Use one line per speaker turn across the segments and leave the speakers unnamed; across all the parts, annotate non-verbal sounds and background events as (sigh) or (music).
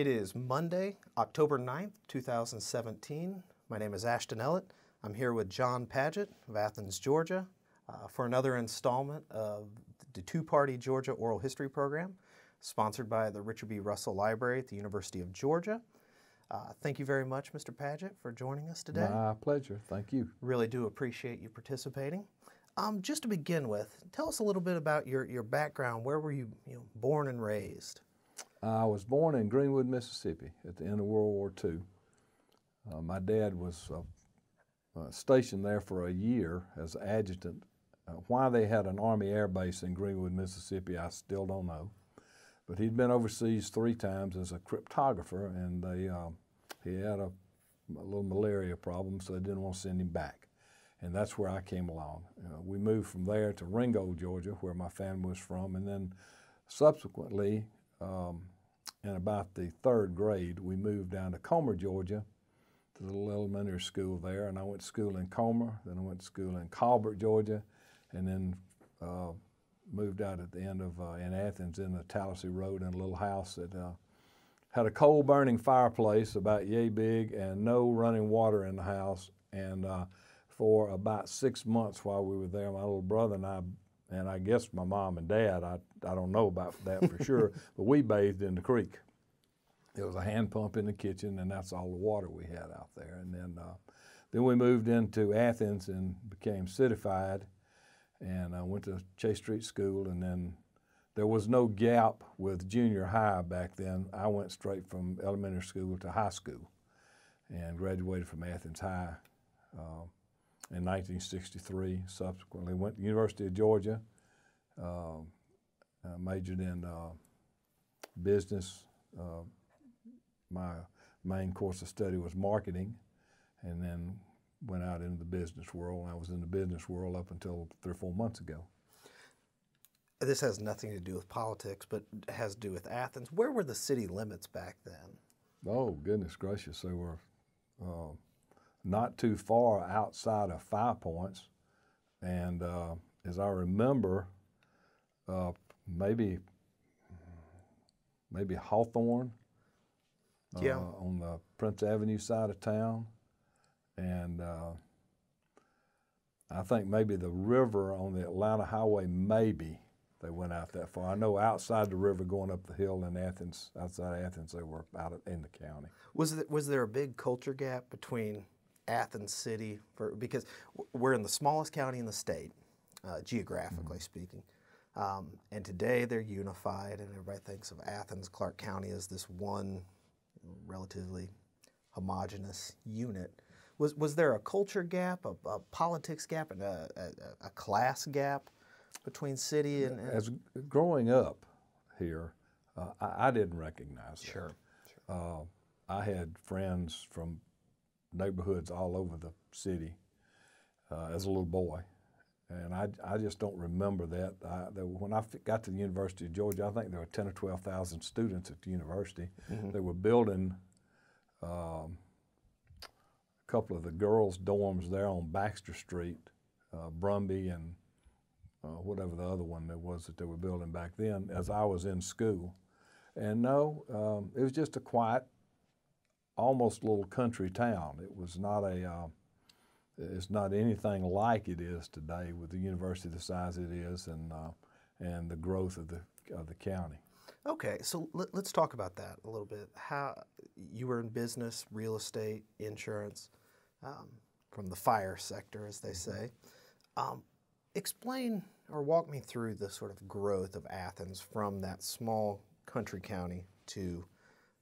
It is Monday, October 9th, 2017. My name is Ashton Ellett. I'm here with John Padgett of Athens, Georgia, uh, for another installment of the Two Party Georgia Oral History Program, sponsored by the Richard B. Russell Library at the University of Georgia. Uh, thank you very much, Mr. Padgett, for joining us today.
My pleasure. Thank you.
Really do appreciate you participating. Um, just to begin with, tell us a little bit about your, your background. Where were you, you know, born and raised?
I was born in Greenwood, Mississippi at the end of World War II. Uh, my dad was uh, uh, stationed there for a year as adjutant. Uh, why they had an Army air base in Greenwood, Mississippi, I still don't know. But he'd been overseas three times as a cryptographer, and they um, he had a, a, little malaria problem, so they didn't want to send him back. And that's where I came along. Uh, we moved from there to Ringo, Georgia, where my family was from, and then subsequently, um, in about the third grade, we moved down to Comer, Georgia, to the little elementary school there, and I went to school in Comer, then I went to school in Colbert, Georgia, and then uh, moved out at the end of uh, in Athens in the Tallassee Road in a little house that uh, had a coal burning fireplace about yay big and no running water in the house. And uh, for about six months while we were there, my little brother and I, and I guess my mom and dad, I, I don't know about that for sure, (laughs) but we bathed in the creek. There was a hand pump in the kitchen, and that's all the water we had out there. And then, uh, then we moved into Athens and became cityfied and I went to Chase Street School, and then there was no gap with junior high back then. I went straight from elementary school to high school, and graduated from Athens High uh, in 1963. Subsequently, went to University of Georgia, uh, majored in uh, business. Uh, my main course of study was marketing, and then went out into the business world. I was in the business world up until three or four months ago.
This has nothing to do with politics, but has to do with Athens. Where were the city limits back then?
Oh, goodness gracious. They were uh, not too far outside of Five Points. And uh, as I remember, uh, maybe maybe Hawthorne
yeah.
Uh, on the Prince Avenue side of town and uh, I think maybe the river on the Atlanta Highway, maybe they went out that far. I know outside the river, going up the hill in Athens, outside Athens, they were out in the county.
Was there, was there a big culture gap between Athens City, for, because we're in the smallest county in the state, uh, geographically mm-hmm. speaking. Um, and today they're unified, and everybody thinks of Athens, Clark County as this one relatively homogenous unit. Was, was there a culture gap, a, a politics gap, and a, a, a, class gap between city and, and
As growing up here, uh, I, I, didn't recognize that.
Sure.
sure. Uh, I had friends from neighborhoods all over the city uh, as a little boy. And I, I just don't remember that. I, when I got to the University of Georgia, I think there were 10 or 12,000 students at the university. Mm-hmm. They were building um, a couple of the girls' dorms there on Baxter Street, uh, Brumby and uh, whatever the other one there was that they were building back then, as I was in school. And no, um, it was just a quiet, almost little country town. It was not a, uh, it's not anything like it is today with the university the size it is and, uh, and the growth of the, of the county.
Okay, so let, us talk about that a little bit. How you were in business, real estate, insurance um, from the fire sector, as they mm-hmm. say. Um, explain or walk me through the sort of growth of Athens from that small country county to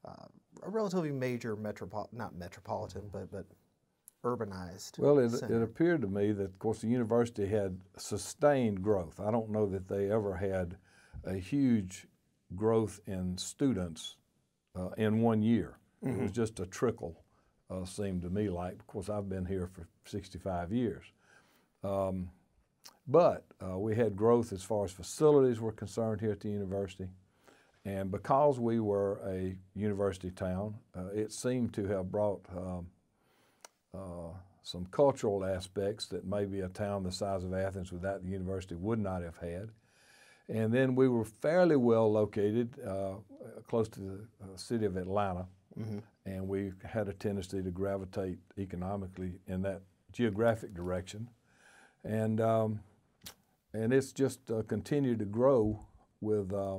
uh, a relatively major metropolitan, not metropolitan, but, but urbanized.
Well, it, it, appeared to me that, of course, the university had sustained growth. I don't know that they ever had a huge growth in students uh, in one year. Mm-hmm. It was mm-hmm. just a trickle uh, seemed to me like. Of course, I've been here for 65 years. Um, but uh, we had growth as far as facilities were concerned here at the university. And because we were a university town, uh, it seemed to have brought um, uh, some cultural aspects that maybe a town the size of Athens without the university would not have had. And then we were fairly well located uh, close to the uh, city of Atlanta,
Mm-hmm.
and we had a tendency to gravitate economically in that geographic direction. And, um, and it's just uh, continued to grow with, uh,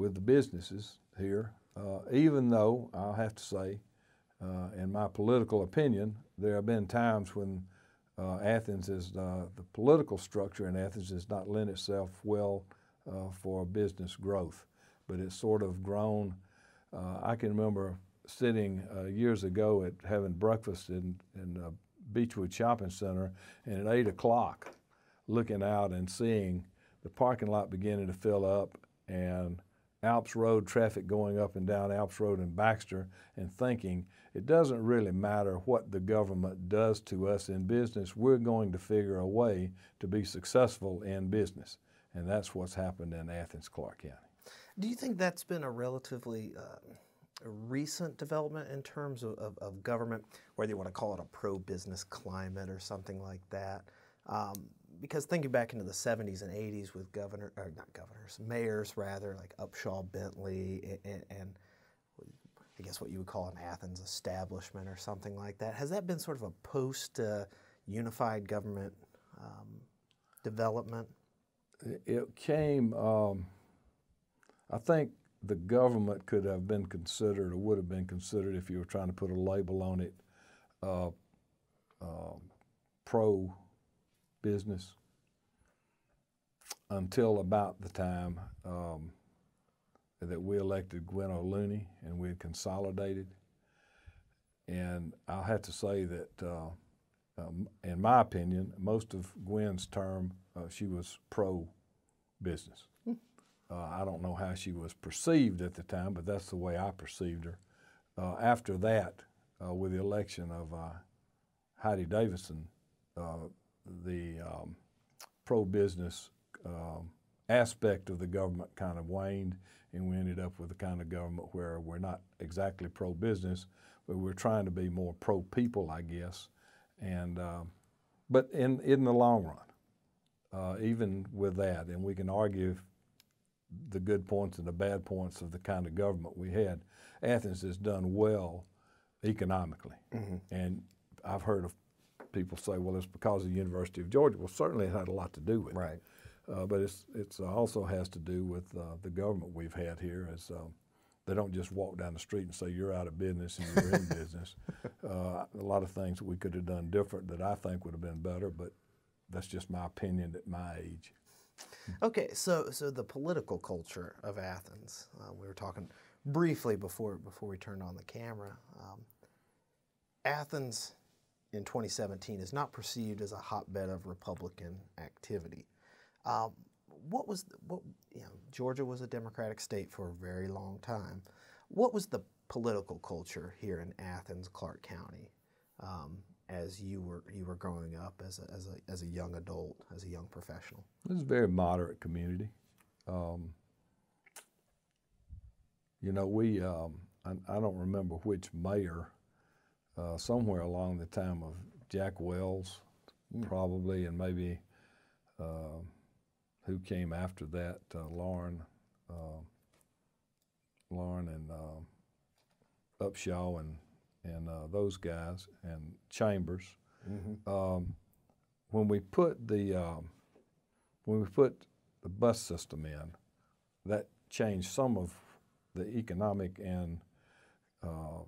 with the businesses here, uh, even though I'll have to say, uh, in my political opinion, there have been times when uh, Athens is uh, the political structure in Athens does not lend itself well uh, for business growth, but it's sort of grown. I can remember sitting years ago at having breakfast in in Beechwood Shopping Center, and at eight o'clock, looking out and seeing the parking lot beginning to fill up and Alps Road traffic going up and down Alps Road in Baxter, and thinking it doesn't really matter what the government does to us in business, we're going to figure a way to be successful in business. And that's what's happened in Athens, Clark County.
Do you think that's been a relatively uh, recent development in terms of, of, of government, whether you want to call it a pro business climate or something like that? Um, because thinking back into the 70s and 80s with governor, or not governors, mayors rather, like Upshaw, Bentley, and, and I guess what you would call an Athens establishment or something like that. Has that been sort of a post uh, unified government um, development?
It came, um, I think the government could have been considered or would have been considered if you were trying to put a label on it, uh, uh, pro business until about the time um, that we elected Gwen O'Looney and we had consolidated. And I'll have to say that, uh, um, in my opinion, most of Gwen's term, uh, she was pro business. Uh, I don't know how she was perceived at the time, but that's the way I perceived her. Uh, after that, uh, with the election of uh, Heidi Davidson, uh, the um, pro business um, aspect of the government kind of waned, and we ended up with a kind of government where we're not exactly pro business, but we're trying to be more pro people, I guess. And um, but in in the long run, uh, even with that, and we can argue the good points and the bad points of the kind of government we had. Athens has done well economically,
Mm-hmm.
and I've heard of people say, "Well, it's because of the University of Georgia." Well, certainly it had a lot to do with
Right.
it, uh, but it's it's uh, also has to do with uh, the government we've had here. As um, they don't just walk down the street and say you're out of business and you're in business. (laughs) Uh, a lot of things we could have done different that I think would have been better, but that's just my opinion at my age.
Okay, so so the political culture of Athens. Uh, we were talking briefly before before we turned on the camera. Um, Athens in 2017 is not perceived as a hotbed of Republican activity. Um, what was the, what you know? Georgia was a Democratic state for a very long time. What was the political culture here in Athens, Clark County, um, as you were you were growing up as a, as a as a young adult, as a young professional?
It's a very moderate community. Um, you know, we, um, I, I don't remember which mayor, uh, somewhere along the time of Jack Wells, probably, and maybe uh, who came after that, uh, Lauren, uh, Lauren and uh, Upshaw and, and uh, those guys, and Chambers. Um, when we put the um, when we put the bus system in, that changed some of the economic and uh,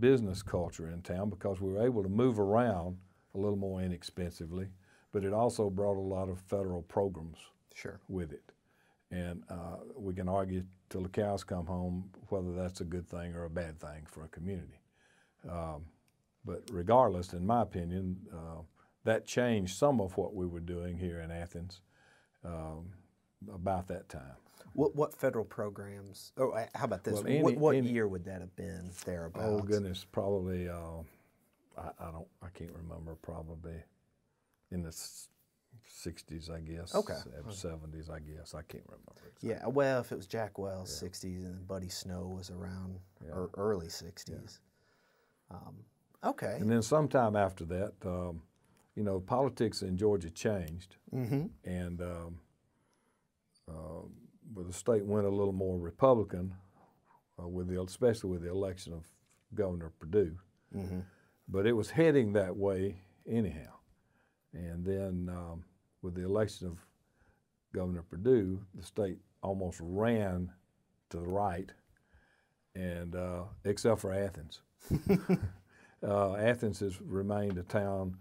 business culture in town because we were able to move around a little more inexpensively, but it also brought a lot of federal programs
Sure.
with it. And uh, we can argue till the cows come home whether that's a good thing or a bad thing for a community. Um, but regardless, in my opinion, uh, that changed some of what we were doing here in Athens um, about that time.
What what federal programs? Oh, how about this?
Well,
what
any-
what
any-
year would that have been thereabouts?
Oh goodness, probably uh, I, I don't I can't remember. Probably in the '60s, I guess.
Okay.
uh, '70s, I guess. I can't remember. exactly.
Yeah, well, if it was Jack Wells, '60s, and Buddy Snow was around or early '60s. Um, okay.
And then sometime after that, um, you know, politics in Georgia changed,
Mm-hmm.
and um, uh, but the state went a little more Republican, uh, with the especially with the election of Governor Perdue.
Mm-hmm.
But it was heading that way anyhow. And then um, with the election of Governor Perdue, the state almost ran to the right, and uh, except for Athens. (laughs) uh, Athens has remained a town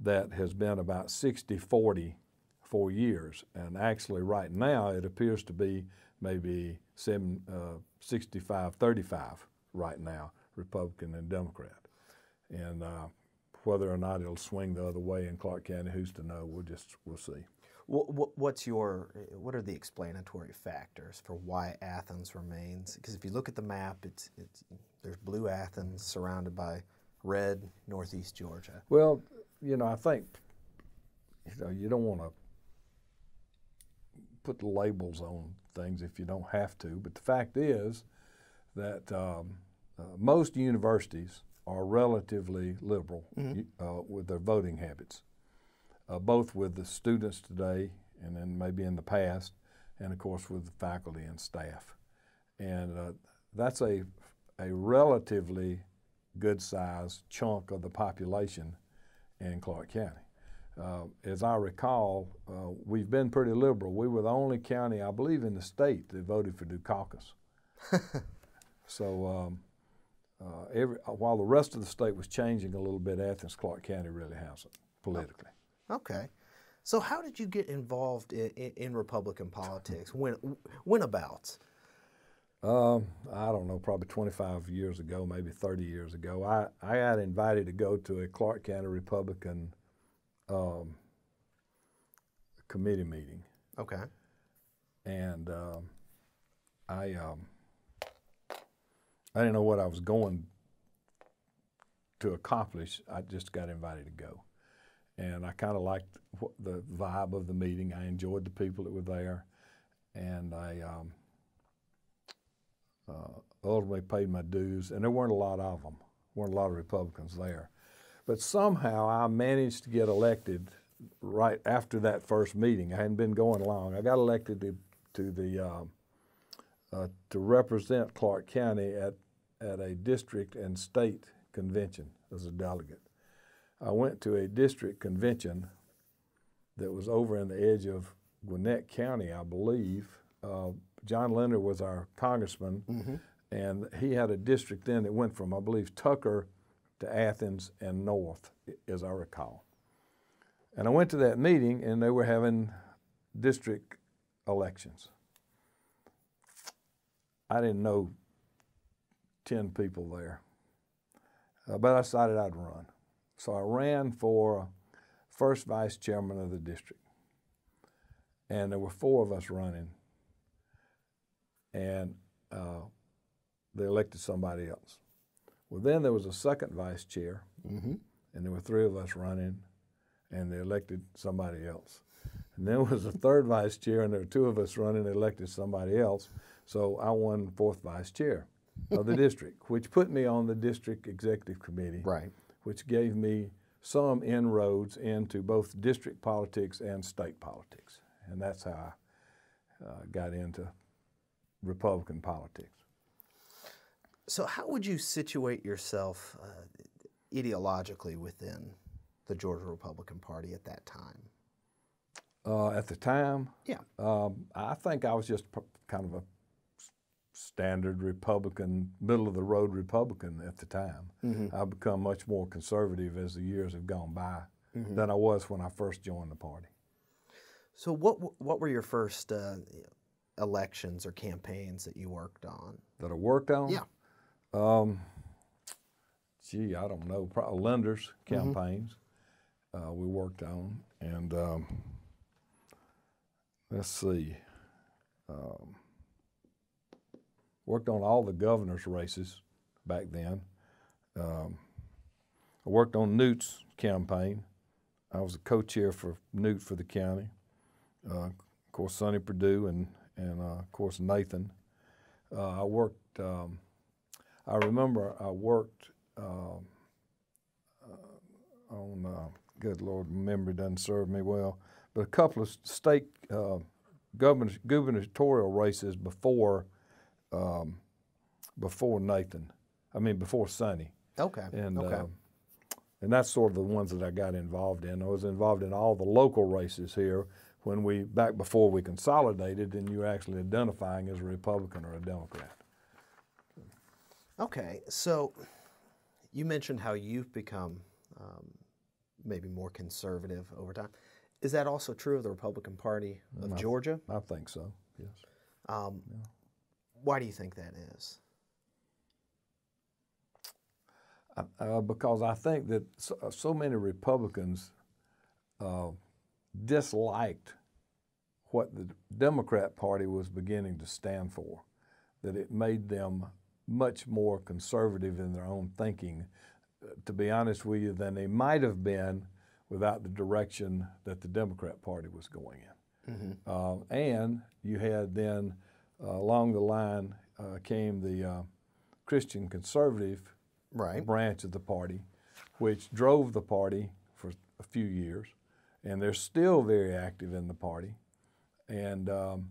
that has been about 60 40 for years. And actually, right now, it appears to be maybe seven, uh, 65 35 right now, Republican and Democrat. And uh, whether or not it'll swing the other way in Clark County, who's to know? We'll just we'll see.
What, what's your what are the explanatory factors for why Athens remains? Because if you look at the map, it's, it's there's blue Athens surrounded by red northeast Georgia.
Well, you know, I think you know you don't want to put the labels on things if you don't have to. But the fact is that um, uh, most universities are relatively liberal
Mhm.
uh, with their voting habits, uh, both with the students today and then maybe in the past, and of course with the faculty and staff. And uh, that's a, a relatively good sized chunk of the population in Clark County. Uh, as I recall, uh, we've been pretty liberal. We were the only county, I believe, in the state that voted for Dukakis. (laughs) so um, uh, every, while the rest of the state was changing a little bit, Athens, Clark County really hasn't politically.
Okay. So how did you get involved in, in, in Republican politics? When whenabouts?
Um, I don't know, probably 25 years ago, maybe 30 years ago, I, I got invited to go to a Clark County Republican um, committee meeting,
Okay.
and um, I um, I didn't know what I was going to accomplish. I just got invited to go, and I kind of liked the vibe of the meeting. I enjoyed the people that were there, and I um, uh, ultimately paid my dues. And there weren't a lot of them. weren't a lot of Republicans there, but somehow I managed to get elected right after that first meeting. I hadn't been going long. I got elected to to the um, uh, to represent Clark County at at a district and state convention as a delegate. I went to a district convention that was over in the edge of Gwinnett County, I believe. Uh, John Linder was our congressman,
Mhm.
and he had a district then that went from, I believe, Tucker to Athens and north, as I recall. And I went to that meeting, and they were having district elections. I didn't know 10 people there, uh, but I decided I'd run. So I ran for first vice chairman of the district. And there were four of us running. And uh, they elected somebody else. Well, then there was a second vice chair,
Mm-hmm.
and there were three of us running, and they elected somebody else. And then was a third vice chair, and there were two of us running, they elected somebody else. So I won fourth vice chair of the (laughs) district, which put me on the district executive committee,
Right.
which gave me some inroads into both district politics and state politics. And that's how I uh, got into Republican politics.
So how would you situate yourself uh, ideologically within the Georgia Republican Party at that time?
Uh, at the time,
Yeah.
um, I think I was just kind of a standard Republican, middle of the road Republican at the time.
Mhm.
I've become much more conservative as the years have gone by
Mhm.
than I was when I first joined the party.
So what what were your first uh, elections or campaigns that you worked on?
That I worked on?
Yeah.
Um, gee, I don't know. Probably Linder's campaigns uh, we worked on, and um, let's see. Um, worked on all the governor's races back then. Um, I worked on Newt's campaign. I was a co-chair for Newt for the county. Uh, of course, Sonny Perdue and and uh, of course Nathan. Uh, I worked. Um, I remember I worked um, uh, on. Uh, good Lord, memory doesn't serve me well, but a couple of state uh, gubernatorial races before um, before Nathan. I mean before Sonny.
Okay.
And
okay.
uh, and that's sort of the ones that I got involved in. I was involved in all the local races here when we back before we consolidated, and you were actually identifying as a Republican or a Democrat.
Okay, so you mentioned how you've become um, maybe more conservative over time. Is that also true of the Republican Party of
I-
Georgia?
I think so. Yes.
Um, Why do you think that is?
uh, because I think that so, uh, so many Republicans uh, disliked what the Democrat Party was beginning to stand for, that it made them much more conservative in their own thinking, uh, to be honest with you, than they might have been without the direction that the Democrat Party was going in. Uh, and you had then uh, along the line uh, came the uh, Christian conservative
Right.
branch of the party, which drove the party for a few years, and they're still very active in the party. And um,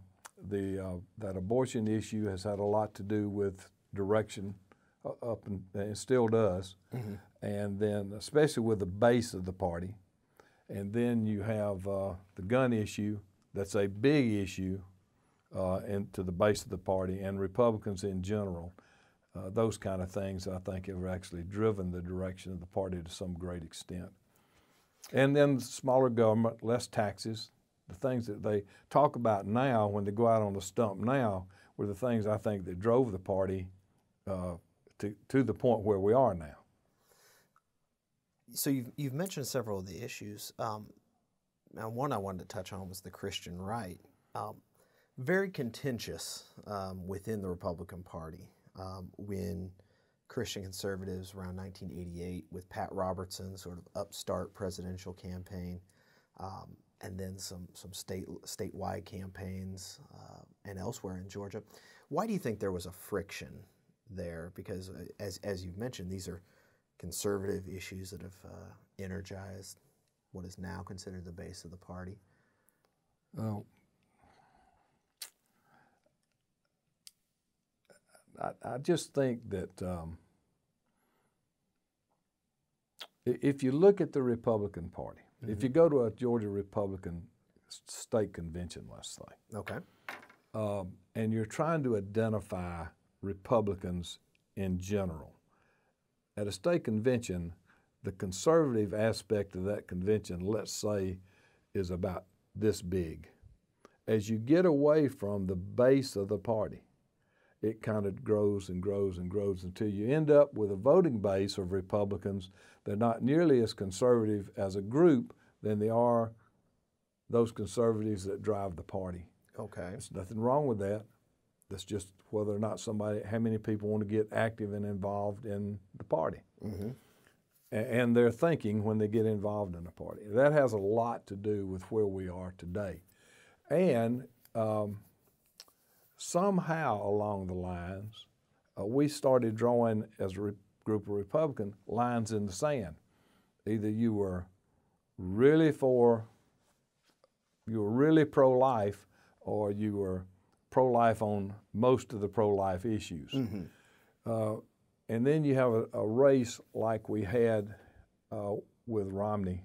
the uh, that abortion issue has had a lot to do with direction up and, and still does, and then especially with the base of the party. And then you have uh, the gun issue. That's a big issue uh, and to the base of the party and Republicans in general. Uh, those kind of things I think have actually driven the direction of the party to some great extent. And then smaller government, less taxes, the things that they talk about now when they go out on the stump now were the things I think that drove the party uh, to, to the point where we are now.
So you've, you've mentioned several of the issues. Um, now, one I wanted to touch on was the Christian right. Um, very contentious um, within the Republican Party um, when Christian conservatives around 1988 with Pat Robertson, sort of upstart presidential campaign, um, and then some some state statewide campaigns uh, and elsewhere in Georgia. Why do you think there was a friction there? Because uh, as as you've mentioned, these are conservative issues that have uh, energized what is now considered the base of the party.
Uh, I, I just think that um, if you look at the Republican Party, if you go to a Georgia Republican state convention, let's say,
Okay.
um, and you're trying to identify Republicans in general. At a state convention, the conservative aspect of that convention, let's say, is about this big. As you get away from the base of the party, it kind of grows and grows and grows until you end up with a voting base of Republicans that are not nearly as conservative as a group than they are those conservatives that drive the party.
Okay.
There's nothing wrong with that. That's just whether or not somebody, how many people want to get active and involved in the party.
Mm-hmm.
A- And their thinking when they get involved in the party. That has a lot to do with where we are today. And um, somehow along the lines, uh, we started drawing, as a re- group of Republican, lines in the sand. Either you were really for, you were really pro life, or you were pro life on most of the pro life issues. Uh, and then you have a, a race like we had uh, with Romney,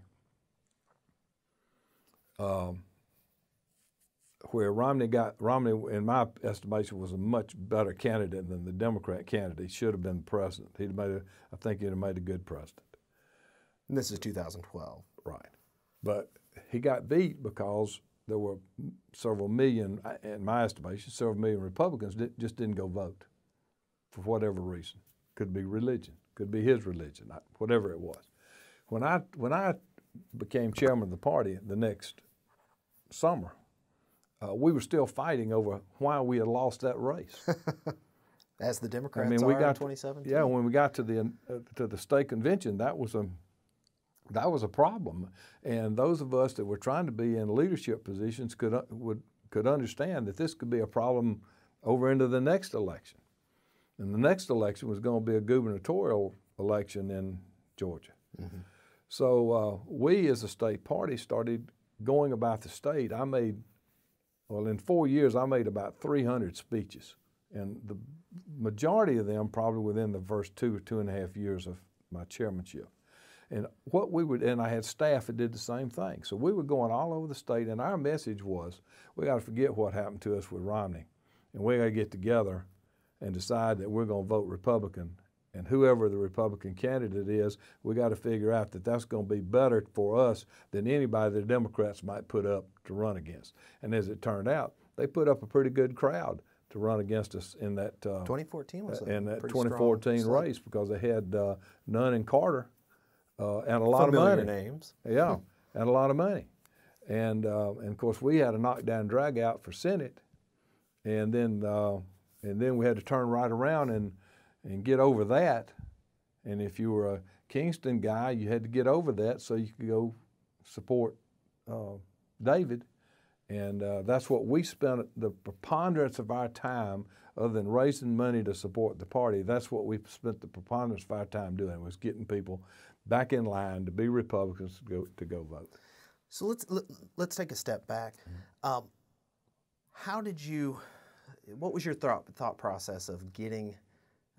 um, where Romney got Romney, in my estimation, was a much better candidate than the Democrat candidate. He should have been president. He'd made a, I think he'd have made a good president.
And this is 2012.
Right. But he got beat because there were several million, in my estimation, several million Republicans that just didn't go vote for whatever reason. Could be religion, could be his religion, whatever it was. When I when I became chairman of the party the next summer, uh, we were still fighting over why we had lost that race. (laughs)
As the Democrats I
mean, we got
in 2017.
Yeah, when we got to the uh, to the state convention, that was a that was a problem, and those of us that were trying to be in leadership positions could uh, would could understand that this could be a problem over into the next election, and the next election was going to be a gubernatorial election in Georgia. So uh, we, as a state party, started going about the state. I made well, in four years, I made about 300 speeches, and the majority of them probably within the first two or two and a half years of my chairmanship. And what we would, and I had staff that did the same thing. So we were going all over the state, and our message was, we got to forget what happened to us with Romney, and we got to get together and decide that we're going to vote Republican. And whoever the Republican candidate is, we got to figure out that that's going to be better for us than anybody the Democrats might put up to run against. And as it turned out, they put up a pretty good crowd to run against us in that uh,
2014 was
in that 2014
strong
race because they had uh, Nunn and Carter uh, and a lot
Familiar
of money.
names.
Yeah, and a lot of money. And, uh, and of course, we had a knockdown drag out for Senate, and then uh, and then we had to turn right around and and get over that. And if you were a Kingston guy, you had to get over that so you could go support uh, David. And uh, that's what we spent the preponderance of our time, other than raising money to support the party. That's what we spent the preponderance of our time doing was getting people back in line to be Republicans to go to go vote.
So let's let, let's take a step back. Um, how did you? What was your thought thought process of getting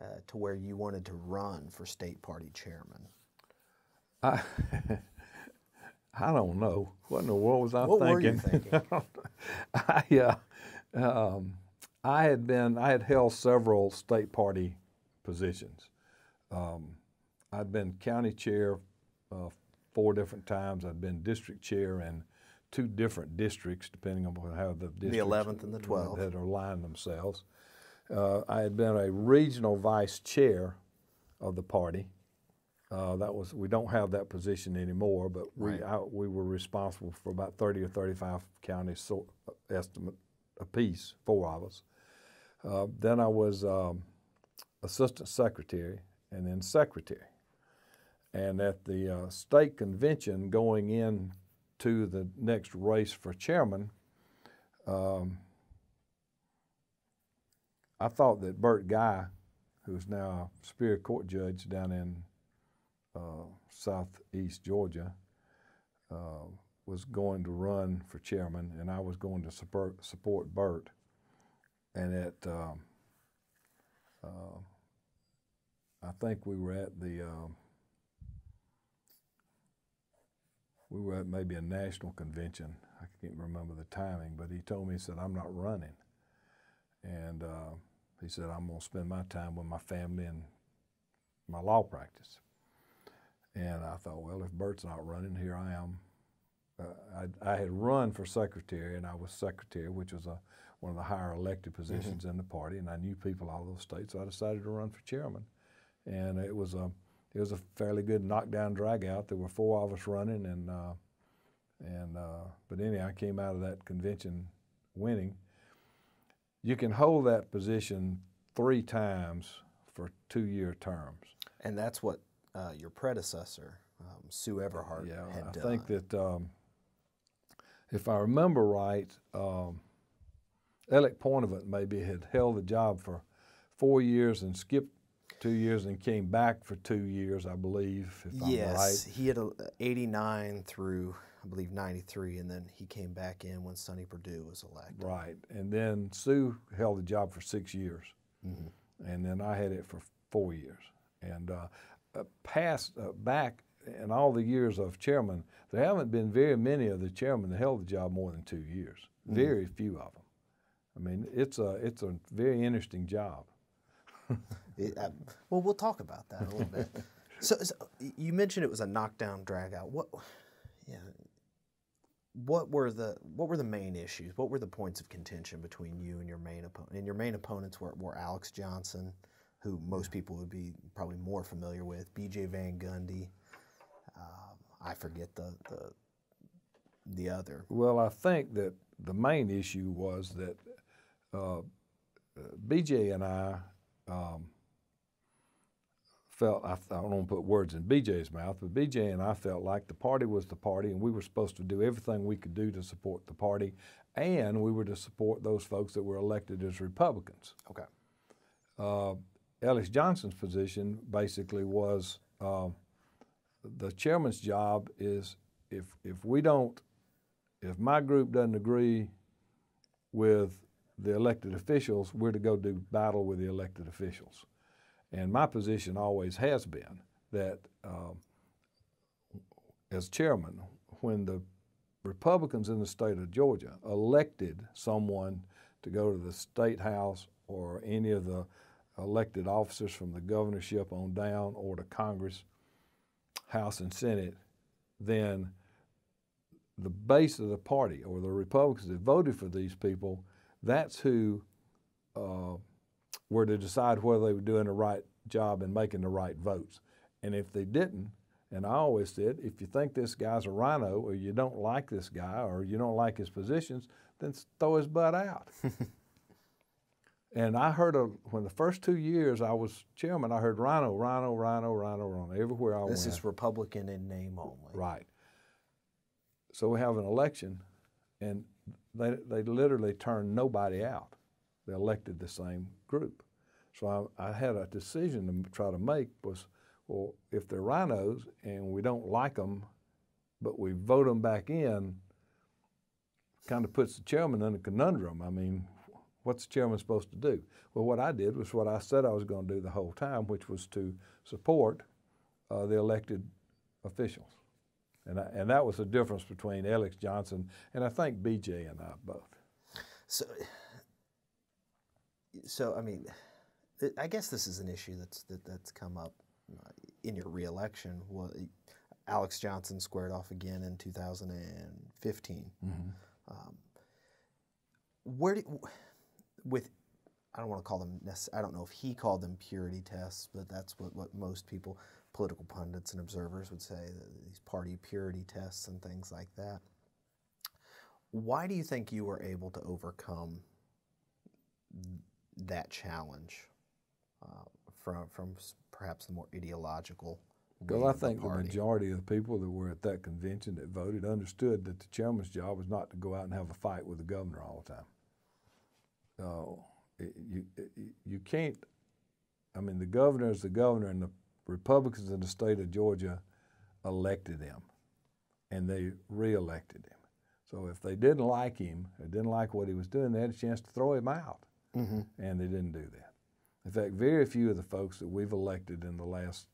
uh, to where you wanted to run for state party chairman?
I, (laughs) I don't know. What in the world was I
What were
thinking?
you thinking? (laughs) (laughs)
I, uh, um, I had been, I had held several state party positions. Um, I'd been county chair uh, four different times. I'd been district chair in two different districts, depending on how the districts
11th and the 12th.
had aligned themselves. Uh, I had been a regional vice chair of the party. Uh, that was we don't have that position anymore, but we
Right.
I, we were responsible for about thirty or thirty-five counties, so, estimate apiece, four of us. Uh, then I was um, assistant secretary and then secretary. And at the uh, state convention going in to the next race for chairman, um, I thought that Bert Guy, who's now a Superior Court judge down in uh, southeast Georgia, uh, was going to run for chairman, and I was going to support, support Bert. And at, um, uh, I think we were at the, um, we were at maybe a national convention. I can't remember the timing, but he told me, he said, I'm not running. And uh, he said, I'm going to spend my time with my family and my law practice. And I thought, well, if Bert's not running, here I am. Uh, I, I had run for secretary, and I was secretary, which was a, one of the higher elected positions in the party, and I knew people all over the state, so I decided to run for chairman. And it was a, it was a fairly good knockdown drag out. There were four of us running, and uh, and uh, but anyhow, I came out of that convention winning. You can hold that position three times for two-year terms.
And that's what uh, your predecessor, um, Sue Everhart,
Yeah,
had
I
done.
think that um, if I remember right, um, Alec Poitevint maybe had held the job for four years and skipped two years and came back for two years, I believe, if I'm
yes,
right.
he had a, 89 through I believe 93, and then he came back in when Sonny Perdue was elected.
Right. And then Sue held the job for six years.
Mm-hmm.
And then I had it for four years. And uh, uh, past, uh, back in all the years of chairman, there haven't been very many of the chairmen that held the job more than two years.
Mm-hmm.
Very few of them. I mean, it's a, it's a very interesting job. (laughs)
It- uh, well, we'll talk about that a little bit. (laughs) So, so you mentioned it was a knockdown drag out. What, yeah, what were the what were the main issues? What were the points of contention between you and your main opponent? And your main opponents were, were Alex Johnson, who most people would be probably more familiar with, B.J. Van Gundy. Um, I forget the the the other.
Well, I think that the main issue was that uh, uh, BJ and I um, felt, I, I don't want to put words in BJ's mouth, but BJ and I felt like the party was the party and we were supposed to do everything we could do to support the party and we were to support those folks that were elected as Republicans.
Okay.
Uh, Alex Johnson's position basically was uh, the chairman's job is if if we don't, if my group doesn't agree with the elected officials, we're to go do battle with the elected officials. And my position always has been that um, as chairman, when the Republicans in the state of Georgia elected someone to go to the state house or any of the elected officers from the governorship on down or to Congress, House, and Senate, then the base of the party or the Republicans that voted for these people, that's who uh, were to decide whether they were doing the right job and making the right votes. And if they didn't, and I always said, if you think this guy's a rhino or you don't like this guy or you don't like his positions, then throw his butt out. (laughs) and I heard a, when the first two years I was chairman, I heard rhino, rhino, rhino, rhino, RINO everywhere I
this
went.
This is Republican in name only.
Right. So we have an election, and they, they literally turned nobody out. They elected the same group. So I, I had a decision to try to make was, well, if they're rhinos and we don't like them, but we vote them back in, kind of puts the chairman in a conundrum. I mean, what's the chairman supposed to do? Well, what I did was what I said I was going to do the whole time, which was to support uh, the elected officials. And, I, and that was the difference between Alex Johnson and I think BJ and I both.
So, so I mean, I guess this is an issue that's that, that's come up in your reelection. Well, Alex Johnson squared off again in 2015. Mm-hmm. Um, where do, with I don't want to call them. I don't know if he called them purity tests, but that's what, what most people, political pundits and observers, would say. These party purity tests and things like that. Why do you think you were able to overcome that challenge uh, from from perhaps the more ideological?
Well, I think the, the, majority of the people that were at that convention that voted understood that the chairman's job was not to go out and have a fight with the governor all the time. So you you can't. I mean, the governor is the governor, and the Republicans in the state of Georgia elected him, and they reelected him. So if they didn't like him, or didn't like what he was doing, they had a chance to throw him out, mm-hmm. and they didn't do that. In fact, very few of the folks that we've elected in the last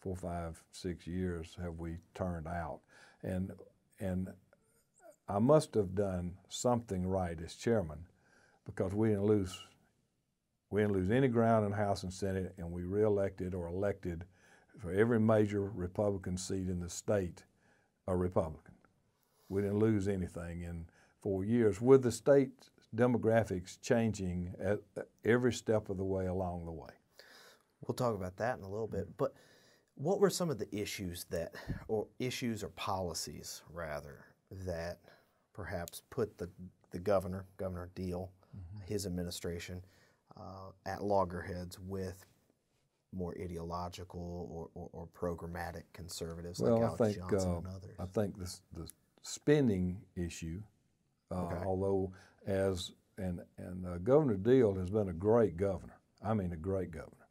four, five, six years have we turned out, and and I must have done something right as chairman because we didn't lose we didn't lose any ground in House and Senate, and we reelected or elected for every major Republican seat in the state a Republican. We didn't lose anything in four years, with the state demographics changing at every step of the way along the way.
We'll talk about that in a little bit, but what were some of the issues that, or issues or policies rather, that perhaps put the, the governor, Governor Deal, mm-hmm. his administration, uh, at loggerheads with more ideological or, or, or programmatic conservatives
well,
like Alex
I think,
Johnson
uh,
and others?
I think this, the spending issue, uh, okay. although as and and uh, Governor Deal has been a great governor. I mean, a great governor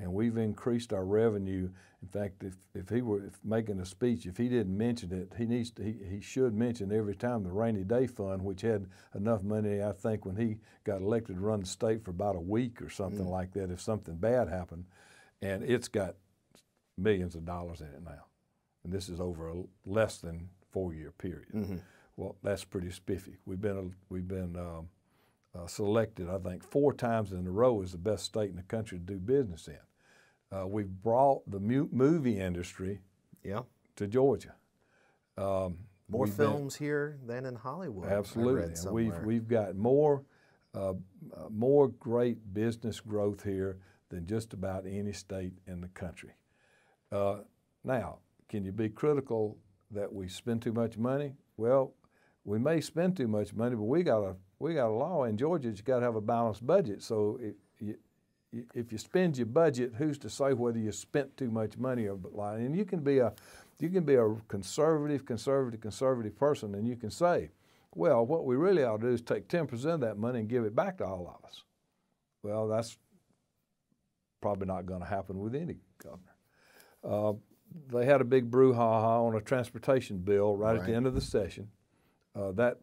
and we've increased our revenue. In fact, if, if he were making a speech, if he didn't mention it, he needs to, he, he should mention every time the rainy day fund, which had enough money, I think, when he got elected to run the state for about a week or something mm. like that, if something bad happened, and it's got millions of dollars in it now, and this is over a less than four year period. Mm-hmm. Well, that's pretty spiffy. We've been we've been um, uh, selected, I think, four times in a row as the best state in the country to do business in. Uh, we've brought the mu- movie industry
yeah.
to Georgia.
Um, more films been, here than in Hollywood.
Absolutely, we've we've got more uh, more great business growth here than just about any state in the country. Uh, now, can you be critical that we spend too much money? Well, we may spend too much money, but we got a we got a law in Georgia you got to have a balanced budget. So it, you, if you spend your budget, who's to say whether you spent too much money or not? And you can be a you can be a conservative, conservative, conservative person, and you can say, well, what we really ought to do is take 10% of that money and give it back to all of us. Well, that's probably not going to happen with any governor. Uh, they had a big brouhaha on a transportation bill right, right, at the end of the session. Uh, that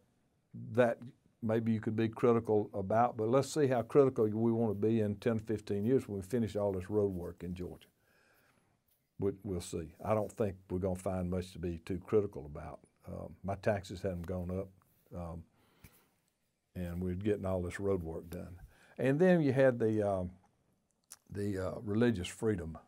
that maybe you could be critical about, but let's see how critical we want to be in 10, 15 years when we finish all this road work in Georgia. We, we'll see. I don't think we're going to find much to be too critical about. Um, my taxes haven't gone up, um, and we're getting all this road work done. And then you had the um, the uh, religious freedom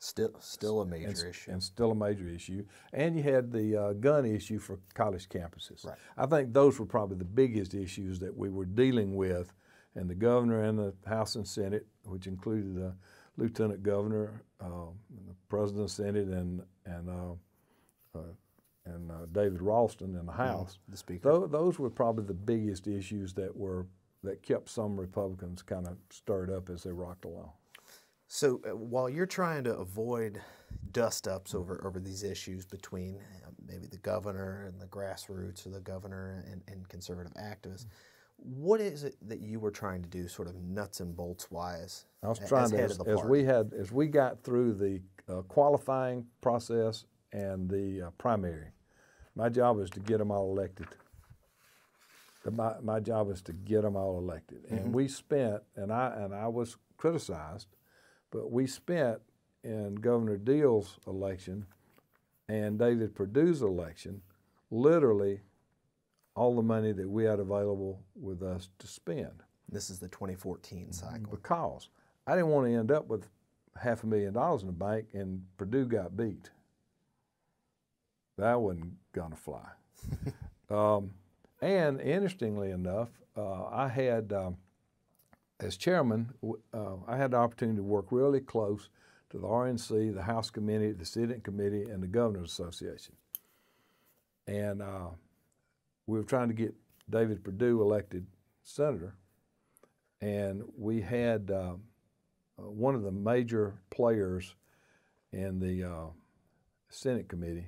Still, still a major
and,
issue.
and still a major issue. And you had the uh, gun issue for college campuses.
Right.
I think those were probably the biggest issues that we were dealing with, and the governor and the House and Senate, which included the lieutenant governor, uh, the president of the Senate, and and uh, uh, and uh, David Ralston in the House.
the speaker.
Tho- those were probably the biggest issues that were that kept some Republicans kind of stirred up as they rocked along.
So uh, while you're trying to avoid dust ups over, over these issues between uh, maybe the governor and the grassroots or the governor and, and conservative activists, what is it that you were trying to do, sort of nuts and bolts wise?
I was trying
as
to,
head
as,
of the
as we had, as we got through the uh, qualifying process and the uh, primary, my job was to get them all elected. The- My, my job was to get them all elected,
Mm-hmm.
and we spent, and I and I was criticized, but we spent in Governor Deal's election and David Perdue's election, literally all the money that we had available with us to spend
This is the 2014 cycle.
because I didn't want to end up with half a million dollars in the bank and Perdue got beat. That wasn't gonna fly. (laughs) um, and interestingly enough, uh, I had, um, as chairman, uh, I had the opportunity to work really close to the RNC, the House Committee, the Senate Committee, and the Governors Association. And uh, we were trying to get David Perdue elected senator and we had uh, uh, one of the major players in the uh, Senate committee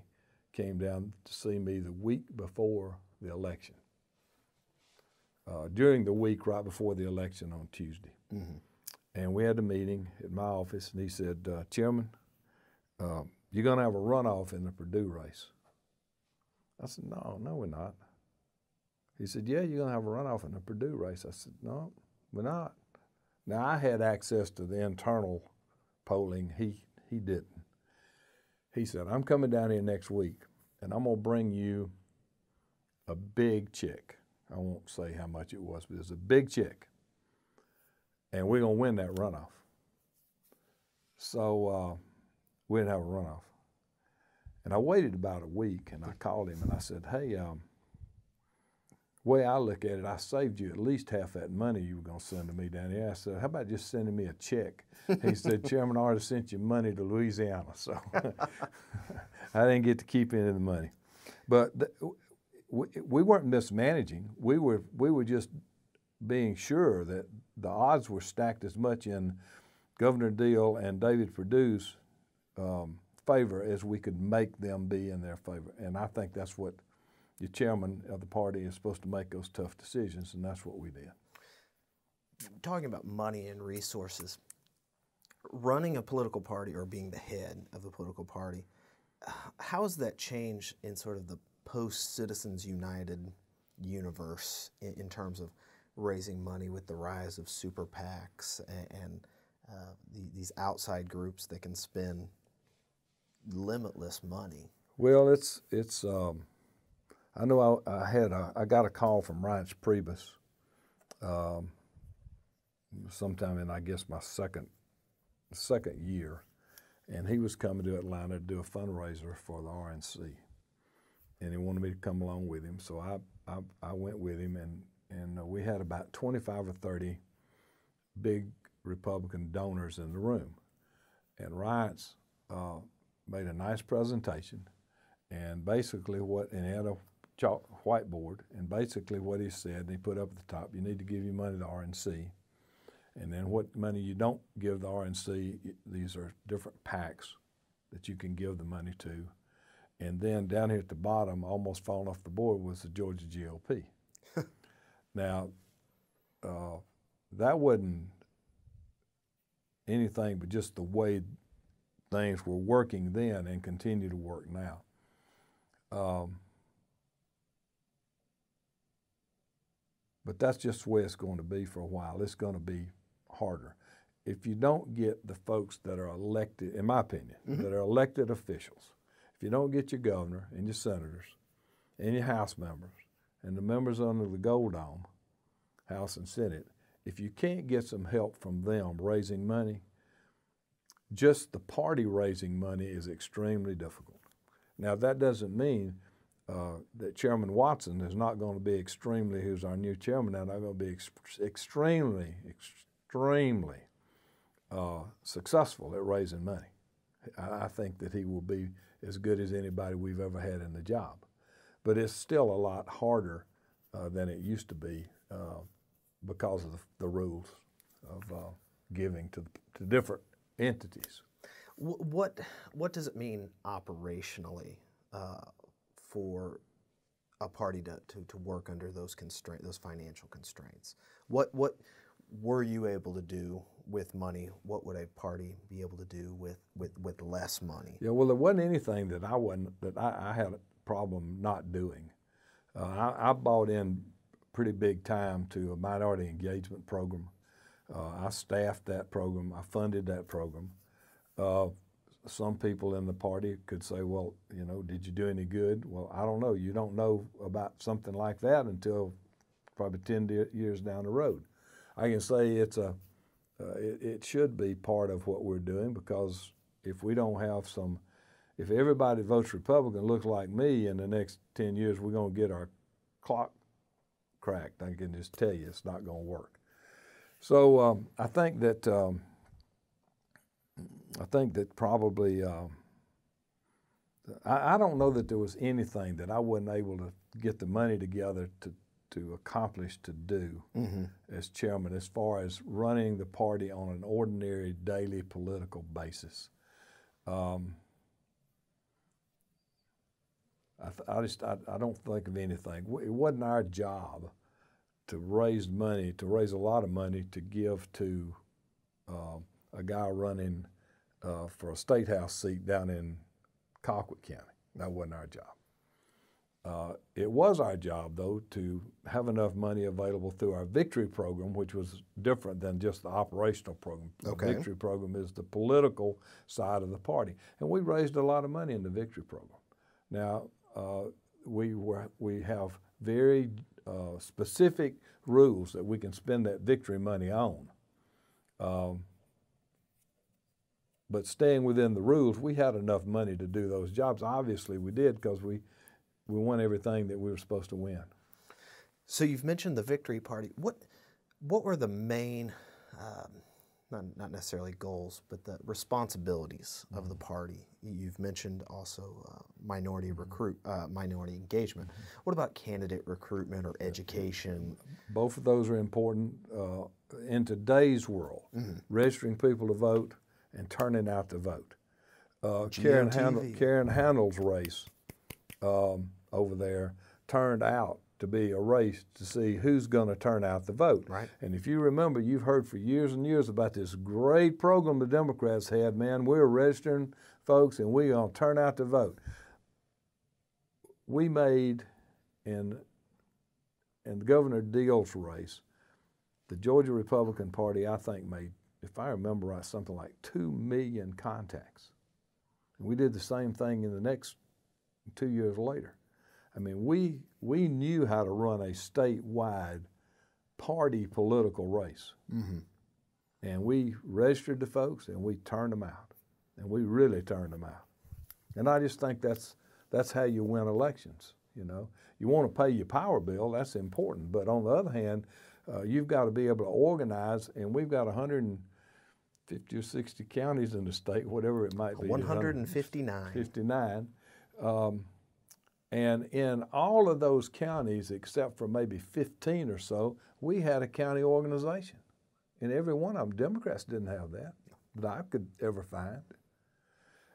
came down to see me the week before the election. Uh, during the week right before the election on Tuesday, and we had a meeting at my office, and he said, uh, "Chairman, uh, you're going to have a runoff in the Perdue race." I said, "No, no, we're not." He said, "Yeah, you're going to have a runoff in the Perdue race." I said, "No, we're not." Now I had access to the internal polling. He he didn't. He said, "I'm coming down here next week, and I'm going to bring you a big check. I won't say how much it was, but it's a big check, and we're going to win that runoff." So uh, we didn't have a runoff, and I waited about a week, and I called him and I said, "Hey." Um, way I look at it, I saved you at least half that money you were going to send to me down here. I said, how about just sending me a check? He said, (laughs) Chairman, I already sent you money to Louisiana. So (laughs) I didn't get to keep any of the money. But th- we, we weren't mismanaging. We were, we were just being sure that the odds were stacked as much in Governor Deal and David Perdue's um, favor as we could make them be in their favor. And I think that's what the chairman of the party is supposed to make those tough decisions, and that's what we did.
Talking about money and resources, running a political party or being the head of the political party, how has that changed in sort of the post Citizens United universe in, in terms of raising money with the rise of super PACs and, and uh, the, these outside groups that can spend limitless money?
Well, it's it's. Um, I know I, I had a I got a call from Reince Priebus, um, sometime in I guess my second second year, and he was coming to Atlanta to do a fundraiser for the RNC, and he wanted me to come along with him. So I I, I went with him, and and uh, we had about twenty five or thirty big Republican donors in the room, and Reince uh, made a nice presentation, and basically what and he had a chalk whiteboard, and basically what he said, and he put up at the top, you need to give your money to RNC, and then what money you don't give the RNC, these are different PACs that you can give the money to, and then down here at the bottom, almost falling off the board, was the Georgia GOP. (laughs) now, uh, that wasn't anything but just the way things were working then and continue to work now. Um, but that's just the way it's going to be for a while. It's going to be harder. If you don't get the folks that are elected, in my opinion, mm-hmm. that are elected officials, if you don't get your governor and your senators and your House members and the members under the Gold Dome, House and Senate, if you can't get some help from them raising money, just the party raising money is extremely difficult. Now, that doesn't mean uh, that Chairman Watson is not going to be extremely, who's our new chairman now, not going to be ex- extremely, extremely uh, successful at raising money. I, think that he will be as good as anybody we've ever had in the job. But it's still a lot harder uh, than it used to be uh, because of the, the rules of uh, giving to, to different entities.
What what does it mean operationally uh, for a party to, to, to work under those constraint those financial constraints? What what were you able to do with money? What would a party be able to do with, with, with less money?
Yeah, well, there wasn't anything that I wasn't that I, I had a problem not doing. Uh, I, I, bought in pretty big time to a minority engagement program. Uh, I staffed that program. I funded that program. Uh, some people in the party could say, well, you know, did you do any good? Well, I don't know. You don't know about something like that until probably 10 years down the road. I can say it's a, uh, it, it, should be part of what we're doing because if we don't have some, if everybody votes Republican looks like me in the next 10 years, we're going to get our clock cracked. I can just tell you it's not going to work. So um, I think that um, I think that probably um, I, I, don't know that there was anything that I wasn't able to get the money together to to accomplish to do mm-hmm. as chairman as far as running the party on an ordinary daily political basis. Um, I, th- I, just I, I, don't think of anything. It wasn't our job to raise money, to raise a lot of money to give to uh, a guy running uh, for a state house seat down in Colquitt County. That wasn't our job. Uh, it was our job, though, to have enough money available through our Victory program, which was different than just the operational program. Okay. The Victory program is the political side of the party, and we raised a lot of money in the Victory program. Now, uh, we were we have very uh, specific rules that we can spend that Victory money on. Um, but staying within the rules, we had enough money to do those jobs. Obviously, we did because we we won everything that we were supposed to win.
So you've mentioned the victory party. What what were the main, um, not not necessarily goals, but the responsibilities mm-hmm. of the mm-hmm. party? You've mentioned also uh, minority mm-hmm. recruit, uh, minority engagement. Mm-hmm. What about candidate recruitment or education?
Both of those are important uh, in today's world. Mm-hmm. Registering people to vote and turning out to vote. Uh, Karen, Handel, Karen Handel's race um, over there turned out to be a race to see who's going to turn out the vote.
Right.
And if you remember, you've heard for years and years about this great program the Democrats had. Man, we're registering folks and we're going to turn out to vote. We made in in Governor Deal's race, the Georgia Republican Party, I think, made if I remember right, something like 2 million contacts. And we did the same thing in the next two years later. I mean, we, we knew how to run a statewide party political race. Mm-hmm. And we registered the folks and we turned them out. And we really turned them out. And I just think that's, that's how you win elections. You know, you want to pay your power bill, that's important. But on the other hand, uh, you've got to be able to organize, and we've got 150 or 60 counties in the state, whatever it might be.
159.
59. Um, and in all of those counties, except for maybe 15 or so, we had a county organization. And every one of them, Democrats didn't have that that I could ever find.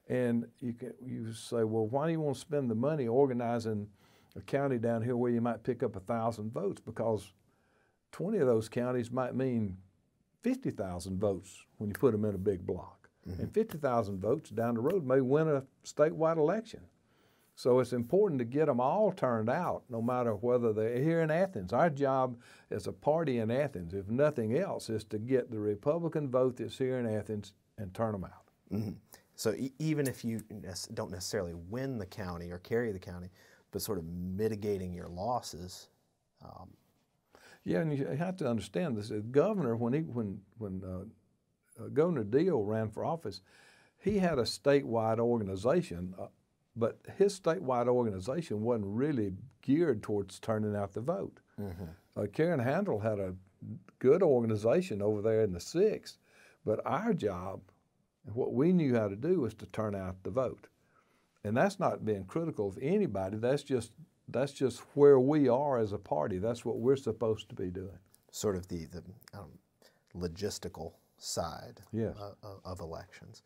And you can you say, well, why do you want to spend the money organizing a county down here where you might pick up a thousand votes? Because 20 of those counties might mean 50,000 votes when you put them in a big block. Mm-hmm. And 50,000 votes down the road may win a statewide election. So it's important to get them all turned out, no matter whether they're here in Athens. Our job as a party in Athens, if nothing else, is to get the Republican vote that's here in Athens and turn them out.
Mm-hmm. So e- even if you don't necessarily win the county or carry the county, but sort of mitigating your losses. Um,
yeah, and you have to understand this. The governor, when he when when uh, uh, Governor Deal ran for office, he had a statewide organization, uh, but his statewide organization wasn't really geared towards turning out the vote. Mm-hmm. Uh, Karen Handel had a good organization over there in the sixth, but our job, what we knew how to do, was to turn out the vote, and that's not being critical of anybody. That's just that's just where we are as a party. That's what we're supposed to be doing.
Sort of the the um, logistical side
yes.
uh, of elections.